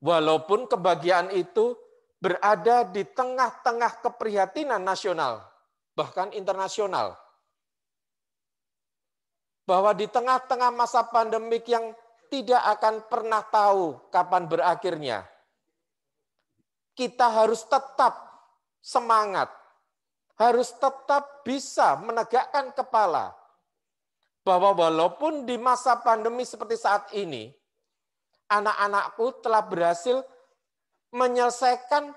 Walaupun kebahagiaan itu berada di tengah-tengah keprihatinan nasional, bahkan internasional. Bahwa di tengah-tengah masa pandemik yang tidak akan pernah tahu kapan berakhirnya, kita harus tetap semangat, harus tetap bisa menegakkan kepala, bahwa walaupun di masa pandemi seperti saat ini, anak-anakku telah berhasil menyelesaikan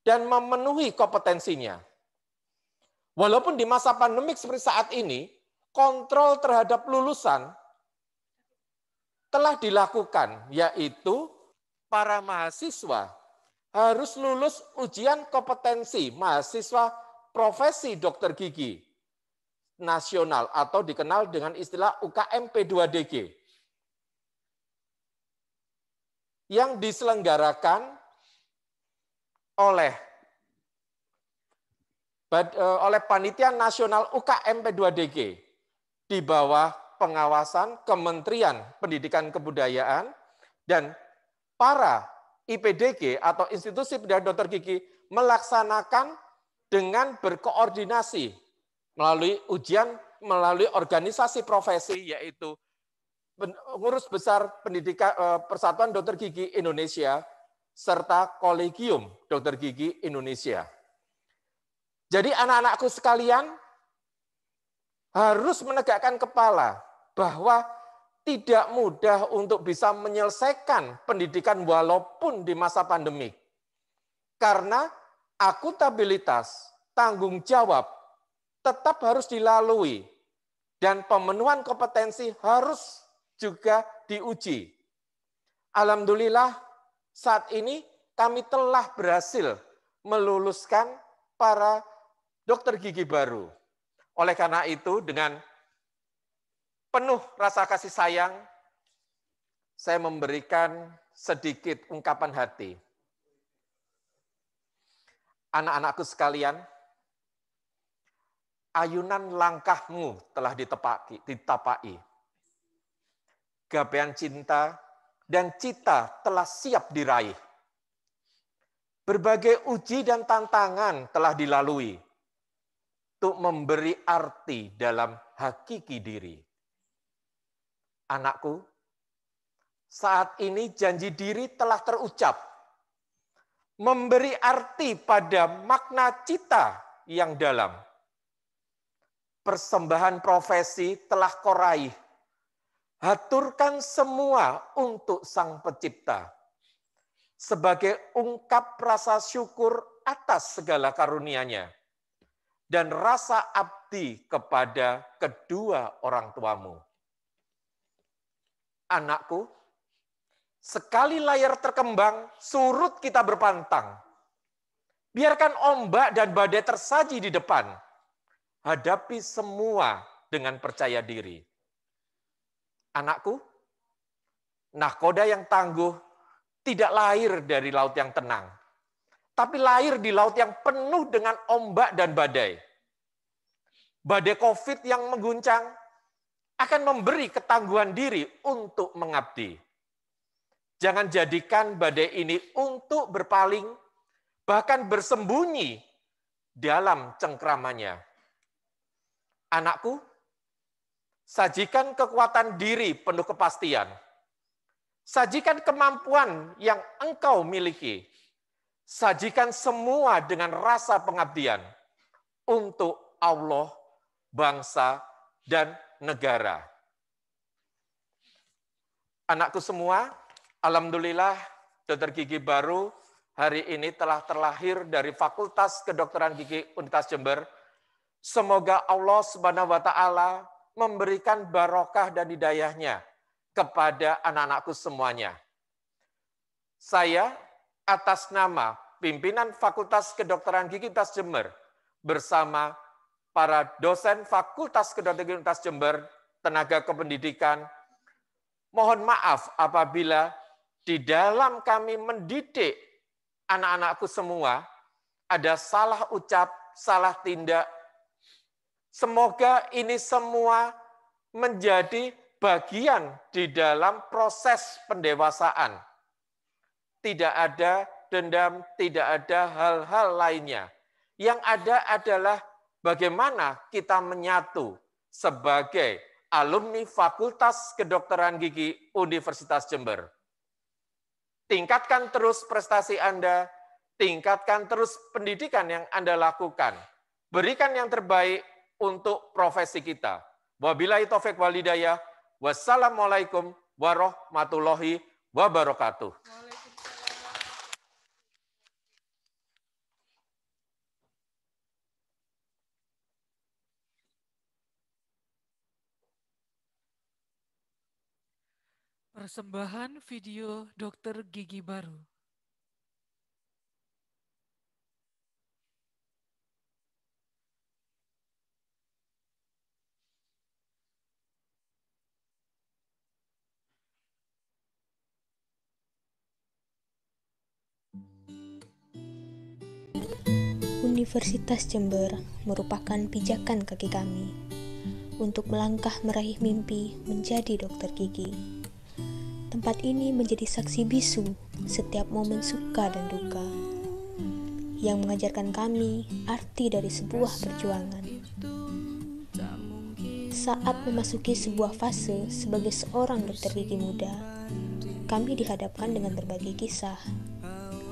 dan memenuhi kompetensinya. Walaupun di masa pandemik seperti saat ini, kontrol terhadap lulusan telah dilakukan, yaitu para mahasiswa harus lulus ujian kompetensi mahasiswa profesi dokter gigi nasional atau dikenal dengan istilah UKM P2DG yang diselenggarakan oleh eh, oleh Panitia Nasional UKM P2DG di bawah pengawasan Kementerian Pendidikan Kebudayaan dan para IPDG atau institusi pendidikan dokter gigi melaksanakan dengan berkoordinasi melalui ujian melalui organisasi profesi yaitu pengurus besar pendidikan eh, Persatuan Dokter Gigi Indonesia serta Kolegium Dokter Gigi Indonesia. Jadi anak-anakku sekalian harus menegakkan kepala bahwa tidak mudah untuk bisa menyelesaikan pendidikan walaupun di masa pandemi. Karena akuntabilitas, tanggung jawab tetap harus dilalui dan pemenuhan kompetensi harus juga diuji. Alhamdulillah saat ini kami telah berhasil meluluskan para dokter gigi baru. Oleh karena itu dengan penuh rasa kasih sayang, saya memberikan sedikit ungkapan hati. Anak-anakku sekalian, ayunan langkahmu telah ditepaki, ditapai. Gapean cinta dan cita telah siap diraih. Berbagai uji dan tantangan telah dilalui untuk memberi arti dalam hakiki diri Anakku, saat ini janji diri telah terucap. Memberi arti pada makna cita yang dalam. Persembahan profesi telah korai. Haturkan semua untuk Sang Pencipta. Sebagai ungkap rasa syukur atas segala karunia-Nya dan rasa abdi kepada kedua orang tuamu anakku, sekali layar terkembang, surut kita berpantang. Biarkan ombak dan badai tersaji di depan. Hadapi semua dengan percaya diri. Anakku, nahkoda yang tangguh tidak lahir dari laut yang tenang, tapi lahir di laut yang penuh dengan ombak dan badai. Badai COVID yang mengguncang akan memberi ketangguhan diri untuk mengabdi. Jangan jadikan badai ini untuk berpaling, bahkan bersembunyi dalam cengkramannya. Anakku, sajikan kekuatan diri penuh kepastian. Sajikan kemampuan yang engkau miliki. Sajikan semua dengan rasa pengabdian untuk Allah, bangsa, dan negara. Anakku semua, Alhamdulillah dokter gigi baru hari ini telah terlahir dari Fakultas Kedokteran Gigi Universitas Jember. Semoga Allah Subhanahu wa taala memberikan barokah dan hidayahnya kepada anak-anakku semuanya. Saya atas nama pimpinan Fakultas Kedokteran Gigi Universitas Jember bersama para dosen Fakultas Kedokteran Universitas Jember, tenaga kependidikan, mohon maaf apabila di dalam kami mendidik anak-anakku semua ada salah ucap, salah tindak. Semoga ini semua menjadi bagian di dalam proses pendewasaan. Tidak ada dendam, tidak ada hal-hal lainnya. Yang ada adalah bagaimana kita menyatu sebagai alumni Fakultas Kedokteran Gigi Universitas Jember. Tingkatkan terus prestasi Anda, tingkatkan terus pendidikan yang Anda lakukan. Berikan yang terbaik untuk profesi kita. Wabillahi taufik walidayah. Wassalamualaikum warahmatullahi wabarakatuh. Persembahan video Dokter Gigi Baru. Universitas Jember merupakan pijakan kaki kami untuk melangkah meraih mimpi menjadi dokter gigi. Tempat ini menjadi saksi bisu setiap momen suka dan duka yang mengajarkan kami arti dari sebuah perjuangan. Saat memasuki sebuah fase sebagai seorang dokter gigi muda, kami dihadapkan dengan berbagai kisah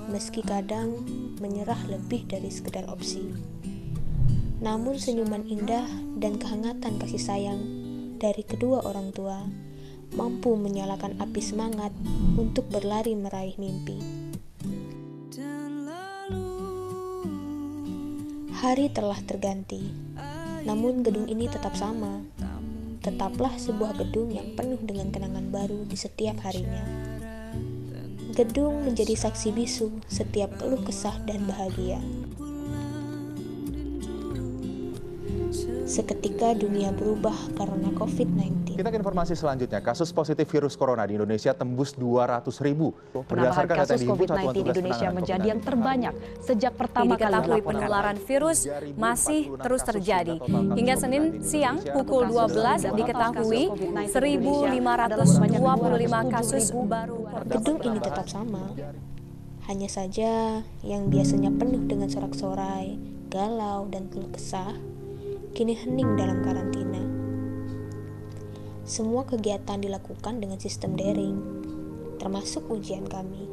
meski kadang menyerah lebih dari sekedar opsi. Namun senyuman indah dan kehangatan kasih sayang dari kedua orang tua mampu menyalakan api semangat untuk berlari meraih mimpi. Hari telah terganti, namun gedung ini tetap sama. Tetaplah sebuah gedung yang penuh dengan kenangan baru di setiap harinya. Gedung menjadi saksi bisu setiap keluh kesah dan bahagia. Seketika dunia berubah karena COVID-19. Kita ke informasi selanjutnya. Kasus positif virus corona di Indonesia tembus 200 ribu. Penambahan kasus COVID-19 di Indonesia menjadi yang terbanyak sejak pertama kali diketahui penularan virus masih terus terjadi. Hingga Senin siang pukul 12 diketahui 1.525 kasus baru. Gedung ini tetap sama. Hanya saja yang biasanya penuh dengan sorak-sorai, galau, dan keluh kesah, kini hening dalam karantina. Semua kegiatan dilakukan dengan sistem daring, termasuk ujian kami.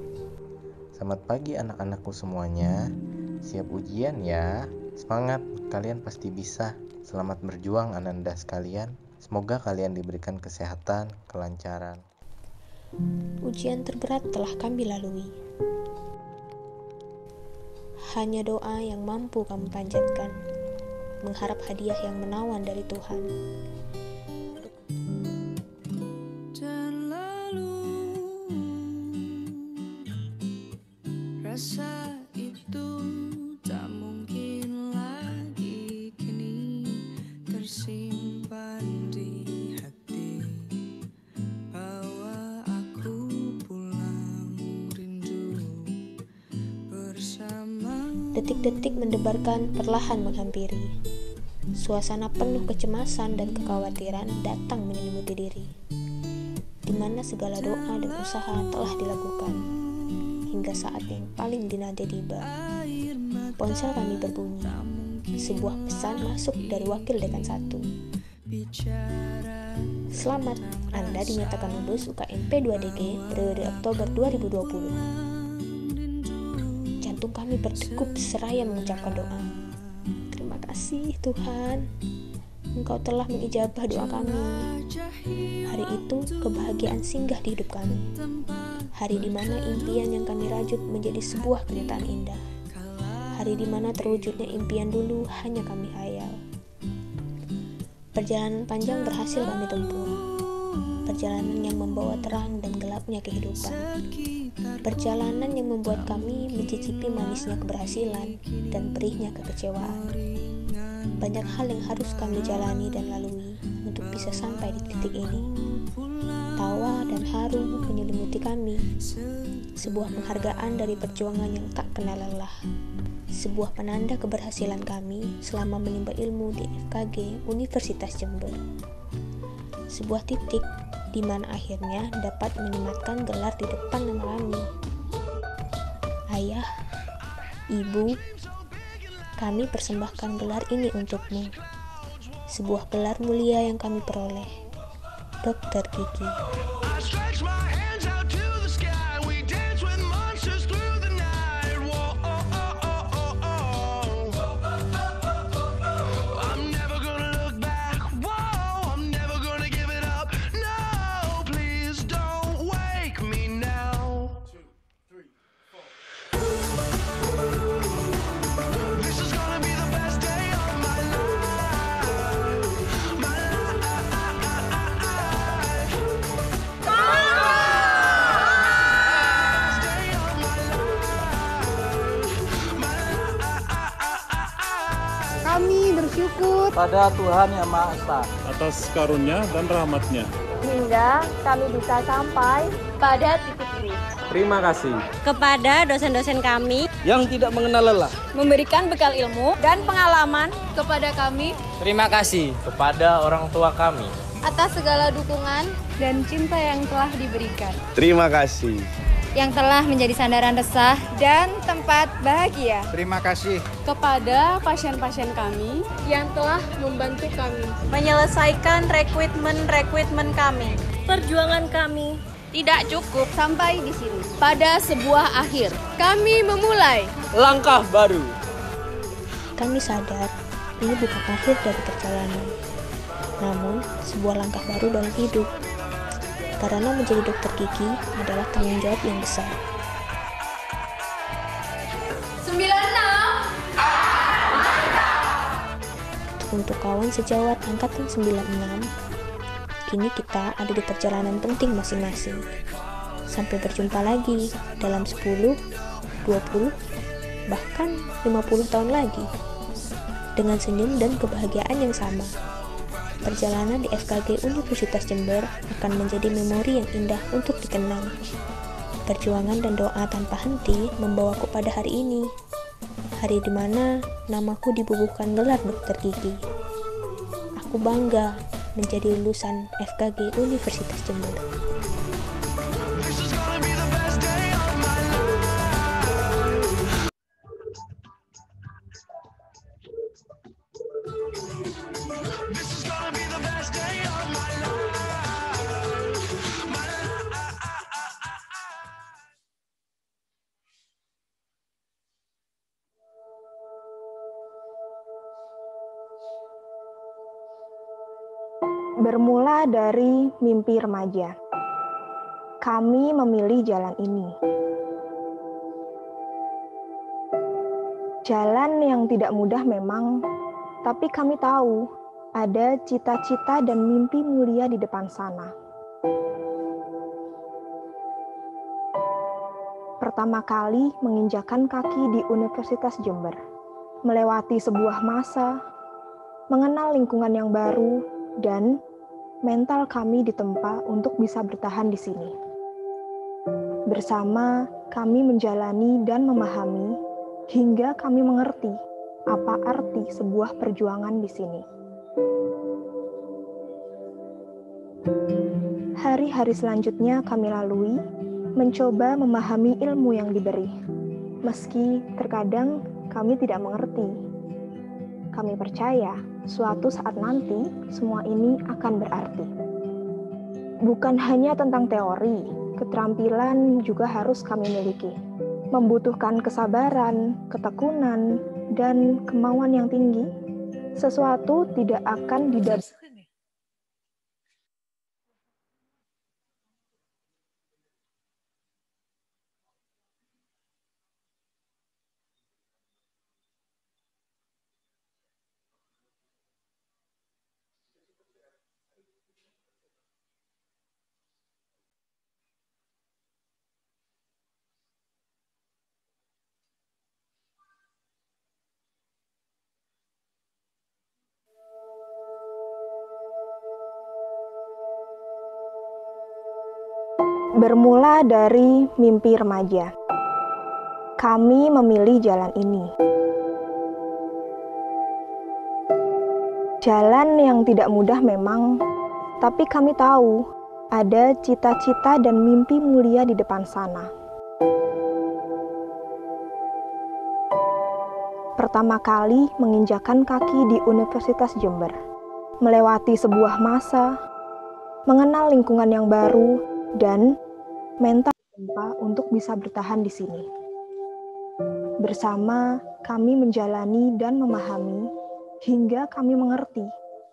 Selamat pagi anak-anakku semuanya. Siap ujian ya. Semangat, kalian pasti bisa. Selamat berjuang Ananda sekalian. Semoga kalian diberikan kesehatan, kelancaran. Ujian terberat telah kami lalui. Hanya doa yang mampu kami panjatkan mengharap hadiah yang menawan dari Tuhan. Rasa itu Detik-detik mendebarkan perlahan menghampiri. Suasana penuh kecemasan dan kekhawatiran datang menyelimuti diri, di mana segala doa dan usaha telah dilakukan hingga saat yang paling dinanti tiba. Ponsel kami berbunyi. Sebuah pesan masuk dari wakil dekan satu. Selamat, Anda dinyatakan lulus UKMP 2DG periode Oktober 2020. Jantung kami berdegup seraya mengucapkan doa. Terima kasih Tuhan, Engkau telah mengijabah doa kami. Hari itu kebahagiaan singgah di hidup kami. Hari di mana impian yang kami rajut menjadi sebuah kenyataan indah. Hari di mana terwujudnya impian dulu hanya kami hayal. Perjalanan panjang berhasil kami tempuh. Perjalanan yang membawa terang dan gelapnya kehidupan. Perjalanan yang membuat kami mencicipi manisnya keberhasilan dan perihnya kekecewaan. Banyak hal yang harus kami jalani dan lalui untuk bisa sampai di titik ini. Tawa dan haru menyelimuti kami. Sebuah penghargaan dari perjuangan yang tak kenal lelah. Sebuah penanda keberhasilan kami selama menimba ilmu di FKG Universitas Jember. Sebuah titik di mana akhirnya dapat menyematkan gelar di depan nama kami. Ayah, ibu, kami persembahkan gelar ini untukmu. Sebuah gelar mulia yang kami peroleh. Dokter Gigi. Kepada Tuhan Yang Maha Esa atas karunia dan rahmatnya. hingga kami bisa sampai pada titik ini. Terima kasih kepada dosen-dosen kami yang tidak mengenal lelah. memberikan bekal ilmu dan pengalaman Kepada kami Terima kasih kepada orang tua kami. atas segala dukungan dan cinta yang telah diberikan. Terima kasih. Yang telah menjadi sandaran resah dan tempat bahagia. Terima kasih Kepada pasien-pasien kami yang telah membantu kami. menyelesaikan rekrutmen-rekrutmen kami. Perjuangan kami Tidak cukup sampai di sini. Pada sebuah akhir, kami memulai Langkah baru. Kami sadar ini bukan akhir dari perjalanan, namun sebuah langkah baru dalam hidup. Karena menjadi dokter gigi adalah tanggung jawab yang besar. 96 Untuk kawan sejawat angkatan 96, kini kita ada di perjalanan penting masing-masing. Sampai berjumpa lagi dalam 10, 20, bahkan 50 tahun lagi. Dengan senyum dan kebahagiaan yang sama. Perjalanan di FKG Universitas Jember akan menjadi memori yang indah untuk dikenang. Perjuangan dan doa tanpa henti membawaku pada hari ini. Hari di mana namaku dibubuhkan gelar dokter gigi. Aku bangga menjadi lulusan FKG Universitas Jember. Dari mimpi remaja, kami memilih jalan ini. Jalan yang tidak mudah memang, tapi kami tahu ada cita-cita dan mimpi mulia di depan sana. Pertama kali menginjakan kaki di Universitas Jember, melewati sebuah masa, mengenal lingkungan yang baru, dan mental kami ditempa untuk bisa bertahan di sini. Bersama, kami menjalani dan memahami hingga kami mengerti apa arti sebuah perjuangan di sini. Hari-hari selanjutnya kami lalui mencoba memahami ilmu yang diberi, meski terkadang kami tidak mengerti. Kami percaya suatu saat nanti semua ini akan berarti. Bukan hanya tentang teori, keterampilan juga harus kami miliki. Membutuhkan kesabaran, ketekunan, dan kemauan yang tinggi. Sesuatu tidak akan didapat Bermula dari mimpi remaja, kami memilih jalan ini. Jalan yang tidak mudah memang, tapi kami tahu ada cita-cita dan mimpi mulia di depan sana. Pertama kali menginjakan kaki di Universitas Jember, melewati sebuah masa, mengenal lingkungan yang baru, dan mental tempa untuk bisa bertahan di sini. Bersama, kami menjalani dan memahami hingga kami mengerti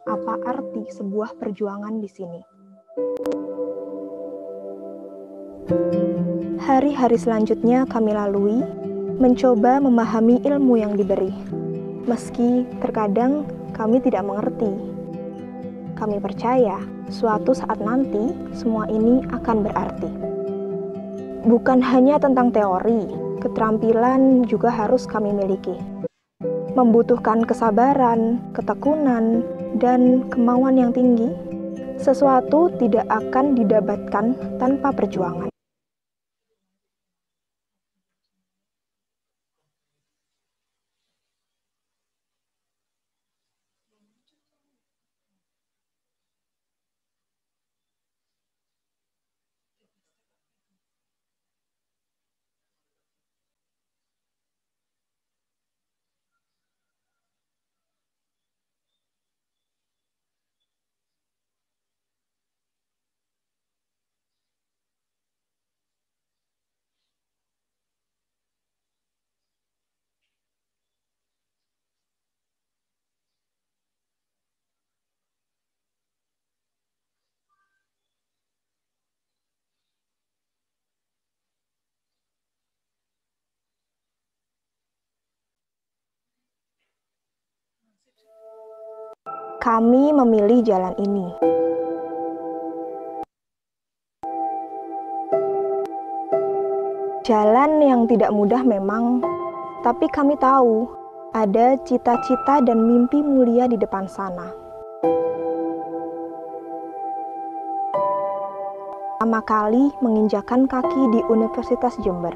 apa arti sebuah perjuangan di sini. Hari-hari selanjutnya kami lalui mencoba memahami ilmu yang diberi, meski terkadang kami tidak mengerti. Kami percaya suatu saat nanti semua ini akan berarti. Bukan hanya tentang teori, keterampilan juga harus kami miliki. membutuhkan kesabaran, ketekunan, dan kemauan yang tinggi. Sesuatu tidak akan didapatkan tanpa perjuangan. Kami memilih jalan ini. Jalan yang tidak mudah memang, tapi kami tahu ada cita-cita dan mimpi mulia di depan sana. Pertama kali menginjakan kaki di Universitas Jember,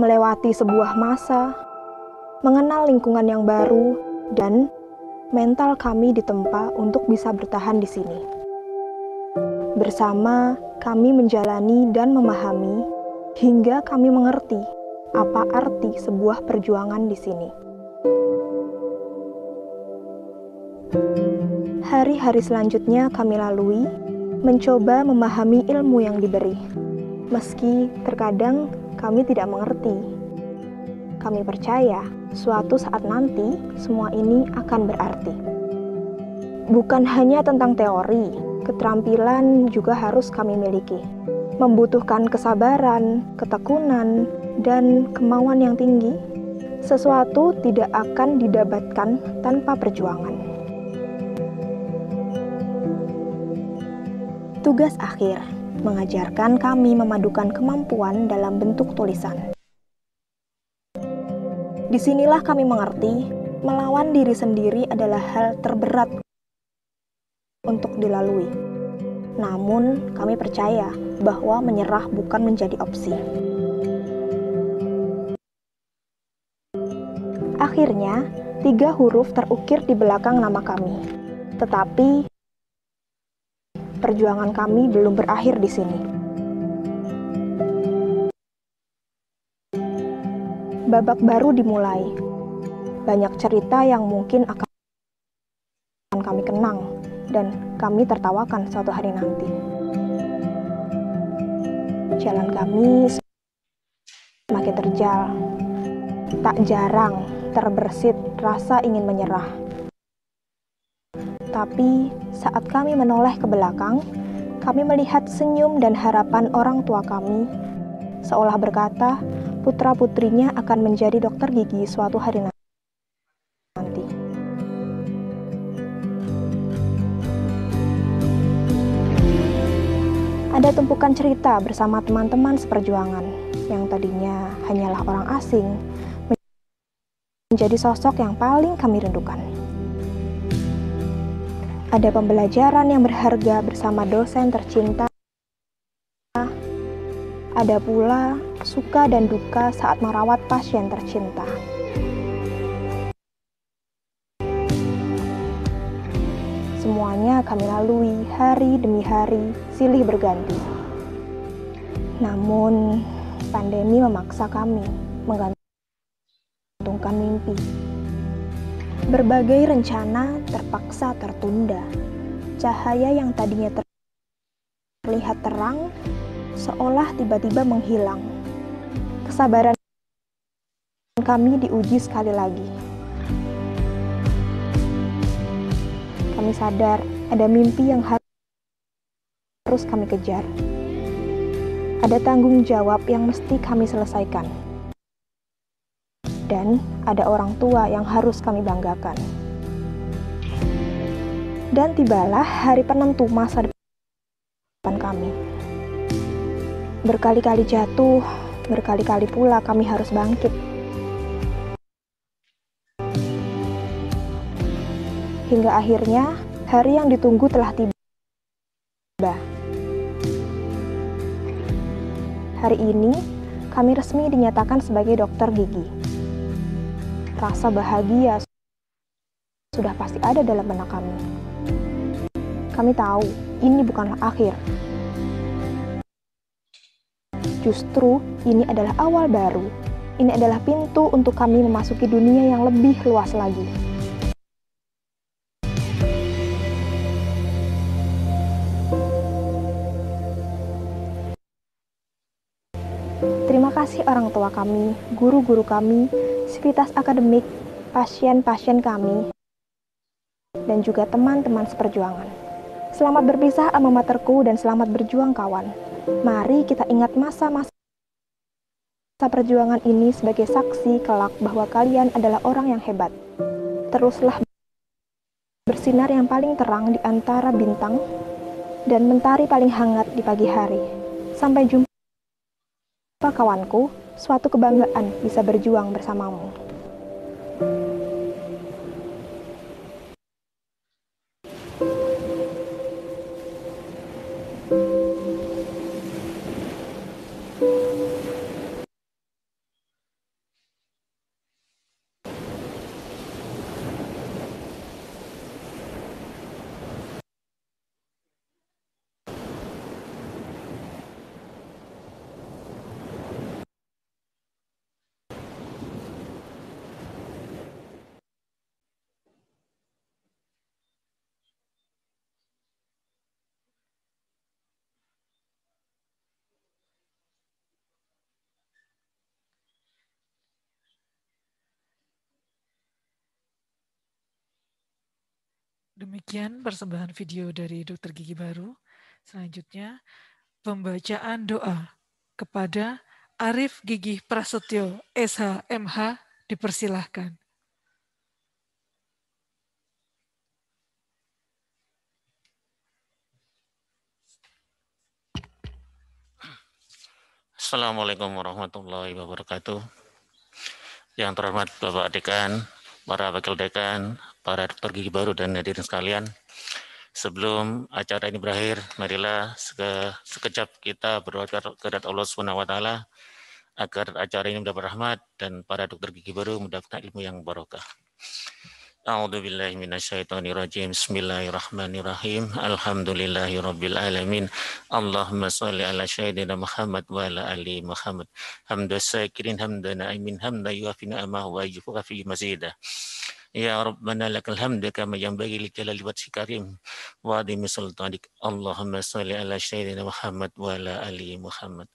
melewati sebuah masa, mengenal lingkungan yang baru, dan mental kami ditempa untuk bisa bertahan di sini. Bersama, kami menjalani dan memahami hingga kami mengerti apa arti sebuah perjuangan di sini. Hari-hari selanjutnya kami lalui mencoba memahami ilmu yang diberi, meski terkadang kami tidak mengerti. Kami percaya suatu saat nanti semua ini akan berarti. Bukan hanya tentang teori, keterampilan juga harus kami miliki. Membutuhkan kesabaran, ketekunan, dan kemauan yang tinggi. Sesuatu tidak akan didapatkan tanpa perjuangan. Tugas akhir mengajarkan kami memadukan kemampuan dalam bentuk tulisan. Di sinilah kami mengerti, melawan diri sendiri adalah hal terberat untuk dilalui. Namun, kami percaya bahwa menyerah bukan menjadi opsi. Akhirnya, tiga huruf terukir di belakang nama kami. Tetapi, perjuangan kami belum berakhir di sini. Babak baru dimulai. Banyak cerita yang mungkin akan kami kenang dan kami tertawakan suatu hari nanti. Jalan kami semakin terjal. Tak jarang terbersit rasa ingin menyerah. Tapi saat kami menoleh ke belakang, kami melihat senyum dan harapan orang tua kami, seolah berkata, putra-putrinya akan menjadi dokter gigi suatu hari nanti. Ada tumpukan cerita bersama teman-teman seperjuangan yang tadinya hanyalah orang asing menjadi sosok yang paling kami rindukan. Ada pembelajaran yang berharga bersama dosen tercinta. Ada pula suka dan duka saat merawat pasien tercinta. Semuanya kami lalui hari demi hari, silih berganti. Namun, pandemi memaksa kami menggantungkan mimpi. Berbagai rencana terpaksa tertunda. Cahaya yang tadinya terlihat terang seolah tiba-tiba menghilang. Kesabaran kami diuji sekali lagi. Kami sadar ada mimpi yang harus kami kejar. Ada tanggung jawab yang mesti kami selesaikan. Dan ada orang tua yang harus kami banggakan. Dan tibalah hari penentu masa depan kami. Berkali-kali jatuh, berkali-kali pula kami harus bangkit. Hingga akhirnya, hari yang ditunggu telah tiba. Hari ini, kami resmi dinyatakan sebagai dokter gigi. Rasa bahagia sudah pasti ada dalam benak kami. Kami tahu ini bukanlah akhir. Justru ini adalah awal baru. Ini adalah pintu untuk kami memasuki dunia yang lebih luas lagi. Terima kasih orang tua kami, guru-guru kami, sivitas akademik, pasien-pasien kami, dan juga teman-teman seperjuangan. Selamat berpisah alma materku dan selamat berjuang kawan. Mari kita ingat masa-masa perjuangan ini sebagai saksi kelak bahwa kalian adalah orang yang hebat. Teruslah bersinar yang paling terang di antara bintang dan mentari paling hangat di pagi hari. Sampai jumpa kawanku, suatu kebanggaan bisa berjuang bersamamu. Demikian persembahan video dari Dokter Gigi Baru. Selanjutnya, pembacaan doa kepada Arif Gigi Prasetyo, SHMH, dipersilahkan. Assalamualaikum warahmatullahi wabarakatuh. Yang terhormat Bapak Dekan, para Wakil Dekan, para dokter gigi baru dan hadirin sekalian. Sebelum acara ini berakhir, marilah sekejap kita berdoa kepada Allah Subhanahu wa taala agar acara ini mendapat rahmat dan para dokter gigi baru mendapatkan ilmu yang barokah. A'udzu billahi minasyaitonir rajim. Bismillahirrahmanirrahim. Alhamdulillahirabbil alamin. Allahumma shalli ala sayyidina Muhammad wa ala ali Muhammad. Hamdan syakirin hamdan na'imin hamdan yuafi ni'amahu wa yufuqa fi mazidah. Ya Rabbana lakal hamdu kama yanbaghi li jalali wajhika karim wa adimi sultanik. Allahumma shalli ala sayyidina Muhammad wa ala ali Muhammad.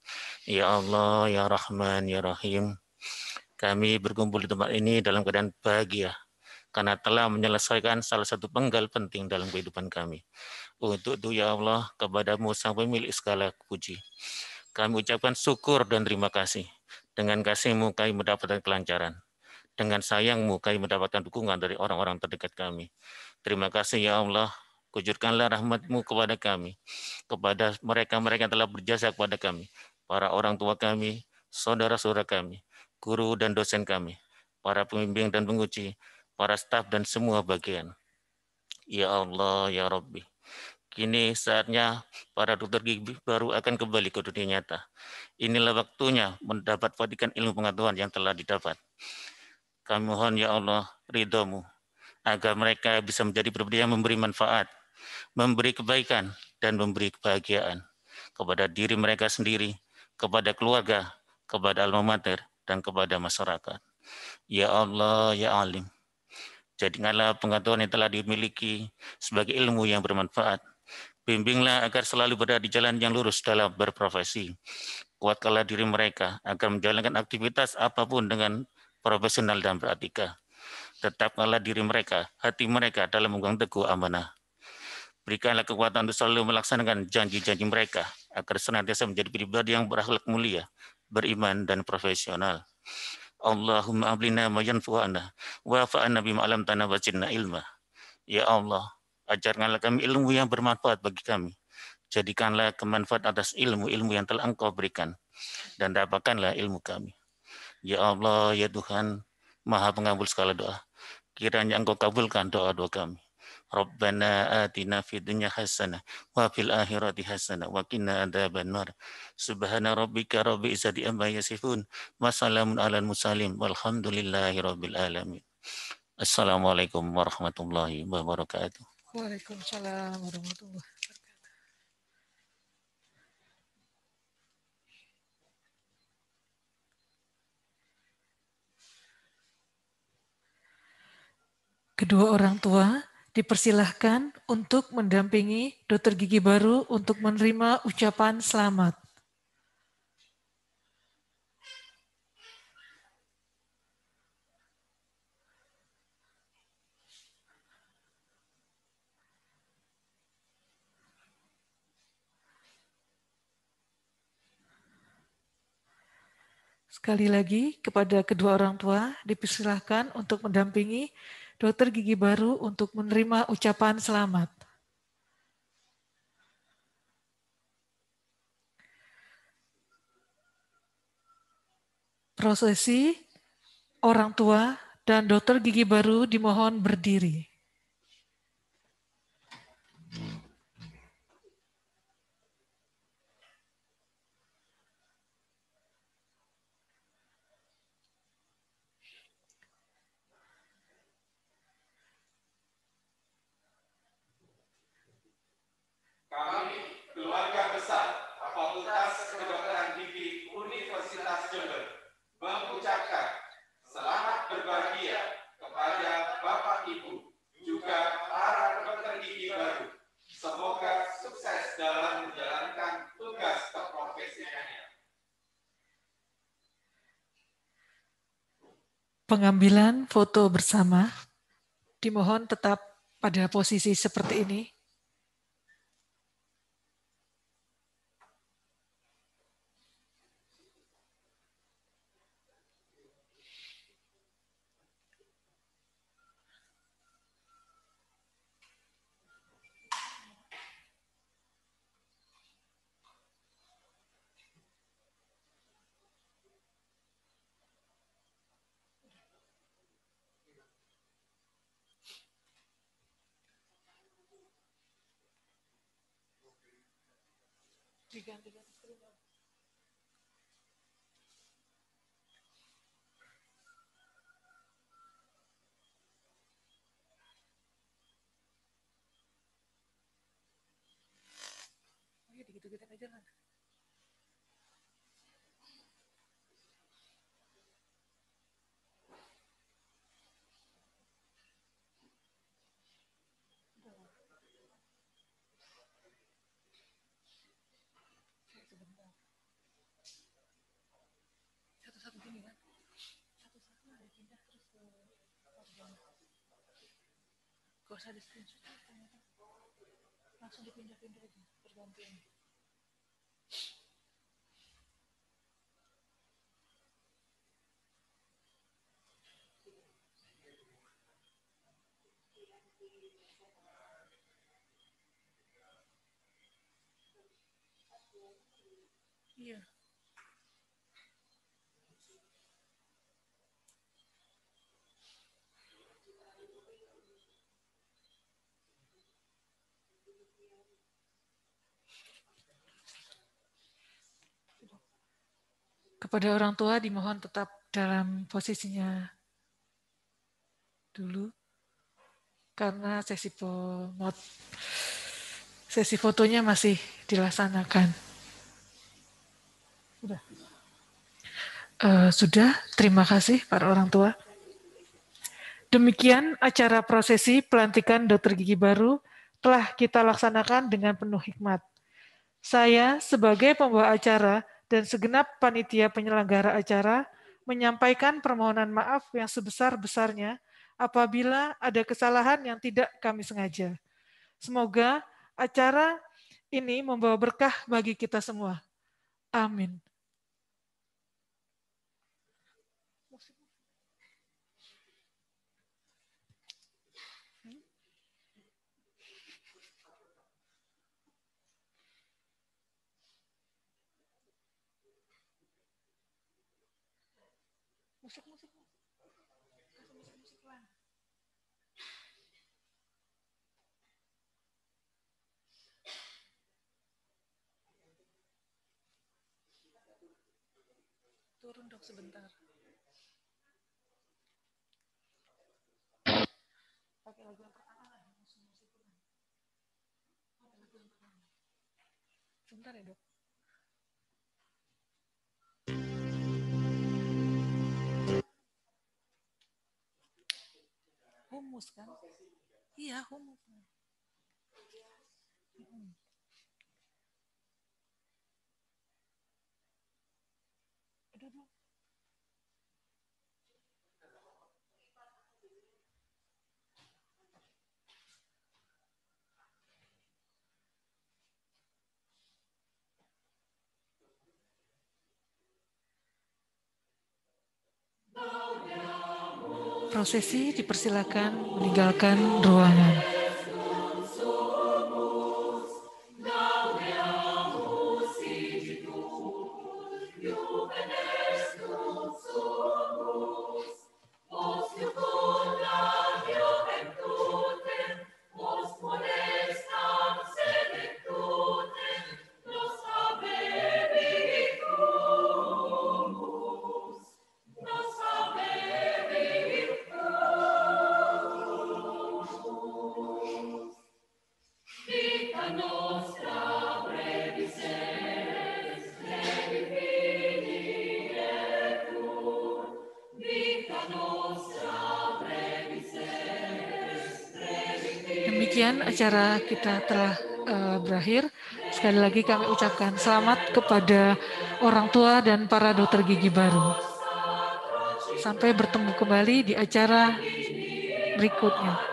Ya Allah, ya Rahman, ya Rahim. Kami berkumpul di tempat ini dalam keadaan bahagia karena telah menyelesaikan salah satu penggal penting dalam kehidupan kami. Untuk itu ya Allah, kepadamu sang pemilik segala puji. Kami ucapkan syukur dan terima kasih. Dengan kasihmu kami mendapatkan kelancaran. Dengan sayangmu kami mendapatkan dukungan dari orang-orang terdekat kami. Terima kasih ya Allah, kujurkanlah rahmatmu kepada kami, kepada mereka-mereka yang telah berjasa kepada kami, para orang tua kami, saudara-saudara kami, guru dan dosen kami, para pembimbing dan penguji, para staf dan semua bagian. Ya Allah, ya Rabbi. Kini saatnya para dokter gigi baru akan kembali ke dunia nyata. Inilah waktunya mendapat pendidikan ilmu pengetahuan yang telah didapat. Kami mohon ya Allah ridhomu agar mereka bisa menjadi pribadi yang memberi manfaat, memberi kebaikan, dan memberi kebahagiaan kepada diri mereka sendiri, kepada keluarga, kepada alma mater, dan kepada masyarakat. Ya Allah, ya Alim. Jadikanlah pengetahuan yang telah dimiliki sebagai ilmu yang bermanfaat. Bimbinglah agar selalu berada di jalan yang lurus dalam berprofesi. Kuatkanlah diri mereka agar menjalankan aktivitas apa pun dengan profesional dan beretika. Tetapkanlah diri mereka, hati mereka dalam memegang teguh amanah. Berikanlah kekuatan untuk selalu melaksanakan janji-janji mereka agar senantiasa menjadi pribadi yang berakhlak mulia, beriman, dan profesional. Allahumma ablina ma yanfu'ana wa fa'ana bima alamtana wa jinna ilma. Ya Allah, ajarkanlah kami ilmu yang bermanfaat bagi kami. Jadikanlah kemanfaat atas ilmu-ilmu yang telah Engkau berikan dan dapatkanlah ilmu kami. Ya Allah, ya Tuhan, Maha pengabul segala doa. Kiranya Engkau kabulkan doa-doa kami. Rabbana atina fid dunya hasanah wa fil akhirati hasanah wa qina adzabannar. Subhana rabbika rabbil izzati amma yasifun wa salamun alal mursalin walhamdulillahi rabbil alamin. Assalamualaikum warahmatullahi wabarakatuh. Waalaikumsalam warahmatullahi Kedua orang tua dipersilahkan untuk mendampingi dokter gigi baru untuk menerima ucapan selamat. Sekali lagi kepada kedua orang tua dipersilahkan untuk mendampingi dokter gigi baru untuk menerima ucapan selamat. Prosesi orang tua dan dokter gigi baru dimohon berdiri. Kami, keluarga besar Fakultas Kedokteran Gigi Universitas Jember, mengucapkan selamat berbahagia kepada Bapak Ibu, juga para dokter gigi baru. Semoga sukses dalam menjalankan tugas keprofesiannya. Pengambilan foto bersama dimohon tetap pada posisi seperti ini. Screen. Ayo digitu-gitu aja lah. Satu-satu gini kan? Satu-satu ada pindah terus ke Gak usah di screenshot. Langsung dipindah-pindah aja, bergantian. Iya. Kepada orang tua dimohon tetap dalam posisinya dulu karena sesi pomot sesi fotonya masih dilaksanakan. Sudah. Eh, sudah, terima kasih para orang tua. Demikian acara prosesi pelantikan dokter gigi baru telah kita laksanakan dengan penuh hikmat. Saya sebagai pembawa acara dan segenap panitia penyelenggara acara menyampaikan permohonan maaf yang sebesar-besarnya apabila ada kesalahan yang tidak kami sengaja. Semoga acara ini membawa berkah bagi kita semua. Amin. musik musik turun dok sebentar. Pakai lagu yang pertama lah sebentar ya dok. Humus kan? Iya humus. Mm. Udah, Dok. Prosesi dipersilakan meninggalkan ruangan. Kita telah uh, berakhir. Sekali lagi kami ucapkan selamat kepada orang tua dan para dokter gigi baru. Sampai bertemu kembali di acara berikutnya.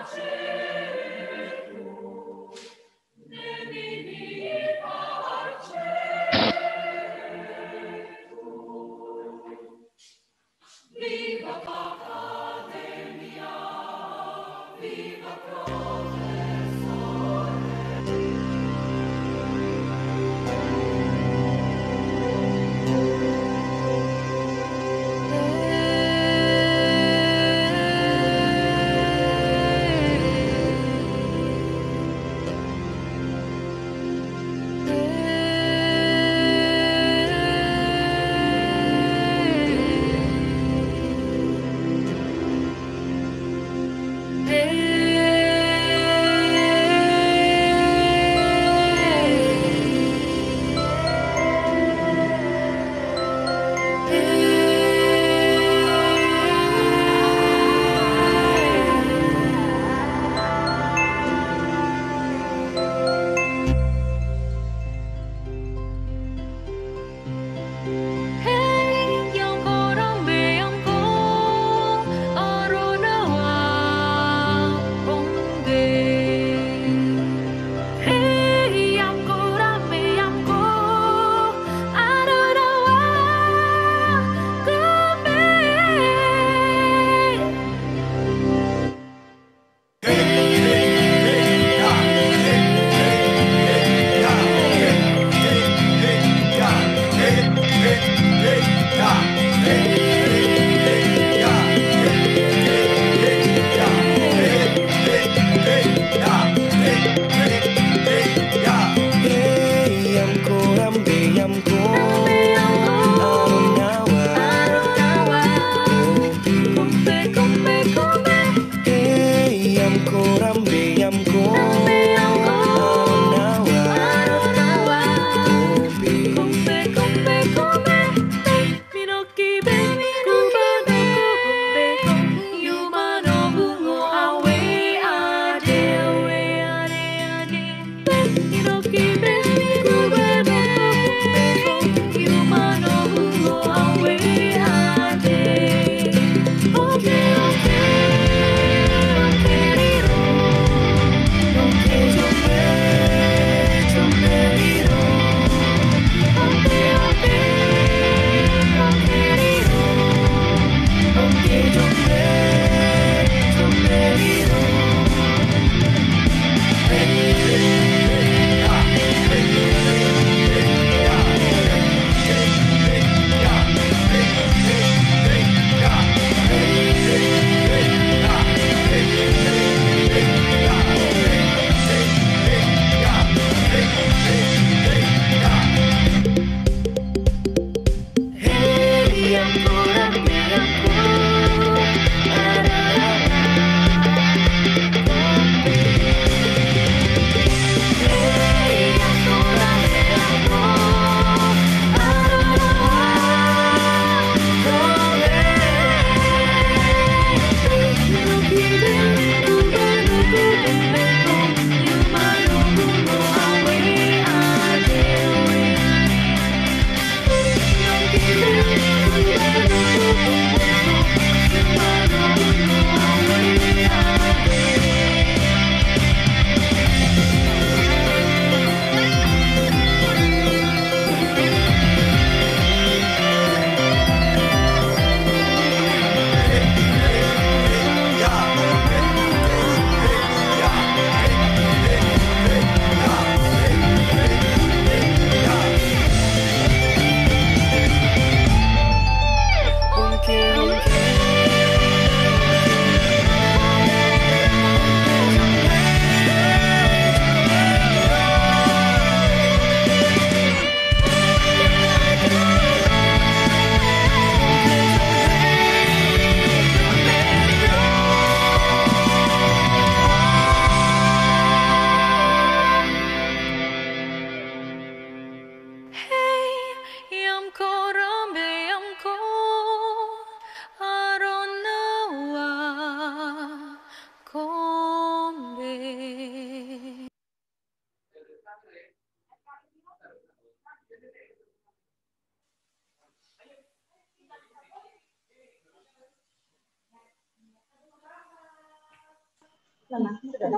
Halo,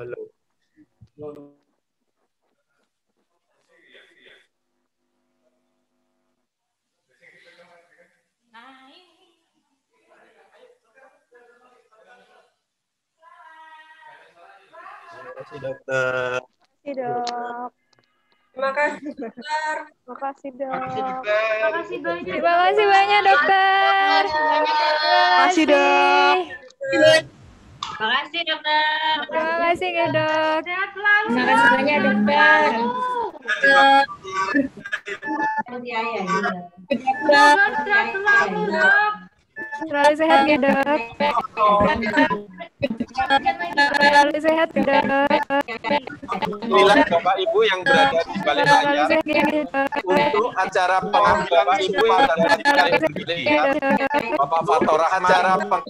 halo. Terima kasih dokter. Kasih dok. Terima kasih dokter. Terima kasih dok. Terima kasih banyak. Terima kasih banyak dokter. Terima kasih dok. Terima kasih dokter. Terima kasih ya dok. Sehat selalu. Terima kasih banyak dokter. Sehat selalu dok. Selalu sehat ya dok. Selalu sehat. Inilah Bapak Ibu yang berada di balik layar ya untuk acara pengambilan sumpah dan radikal Bapak Fatorah acara peng-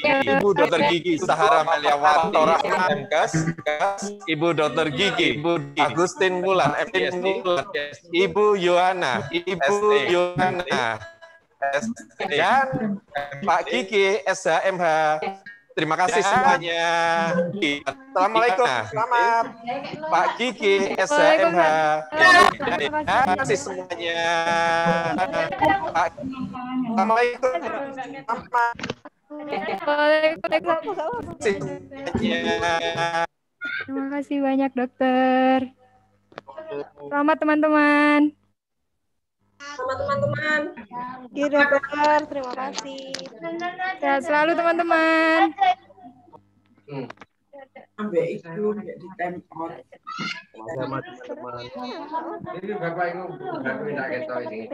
Ibu Dokter Gigi Sahara Maliawati MKes Ibu Dokter Gigi Ibu Agustin Mulan Ibu Yohana Ibu Yohana dan Pak Gigi SHMH Terima kasih semuanya. Assalamualaikum. Selamat Pak Gigi SHMH. Terima kasih semuanya. Pak Assalamualaikum. Terima kasih banyak dokter. Selamat teman-teman. Selamat teman-teman. Iya dokter, terima kasih. Sehat selalu teman-teman. Ambek itu di time out. Sama-sama teman-teman. Ini Bapak minta kita ini.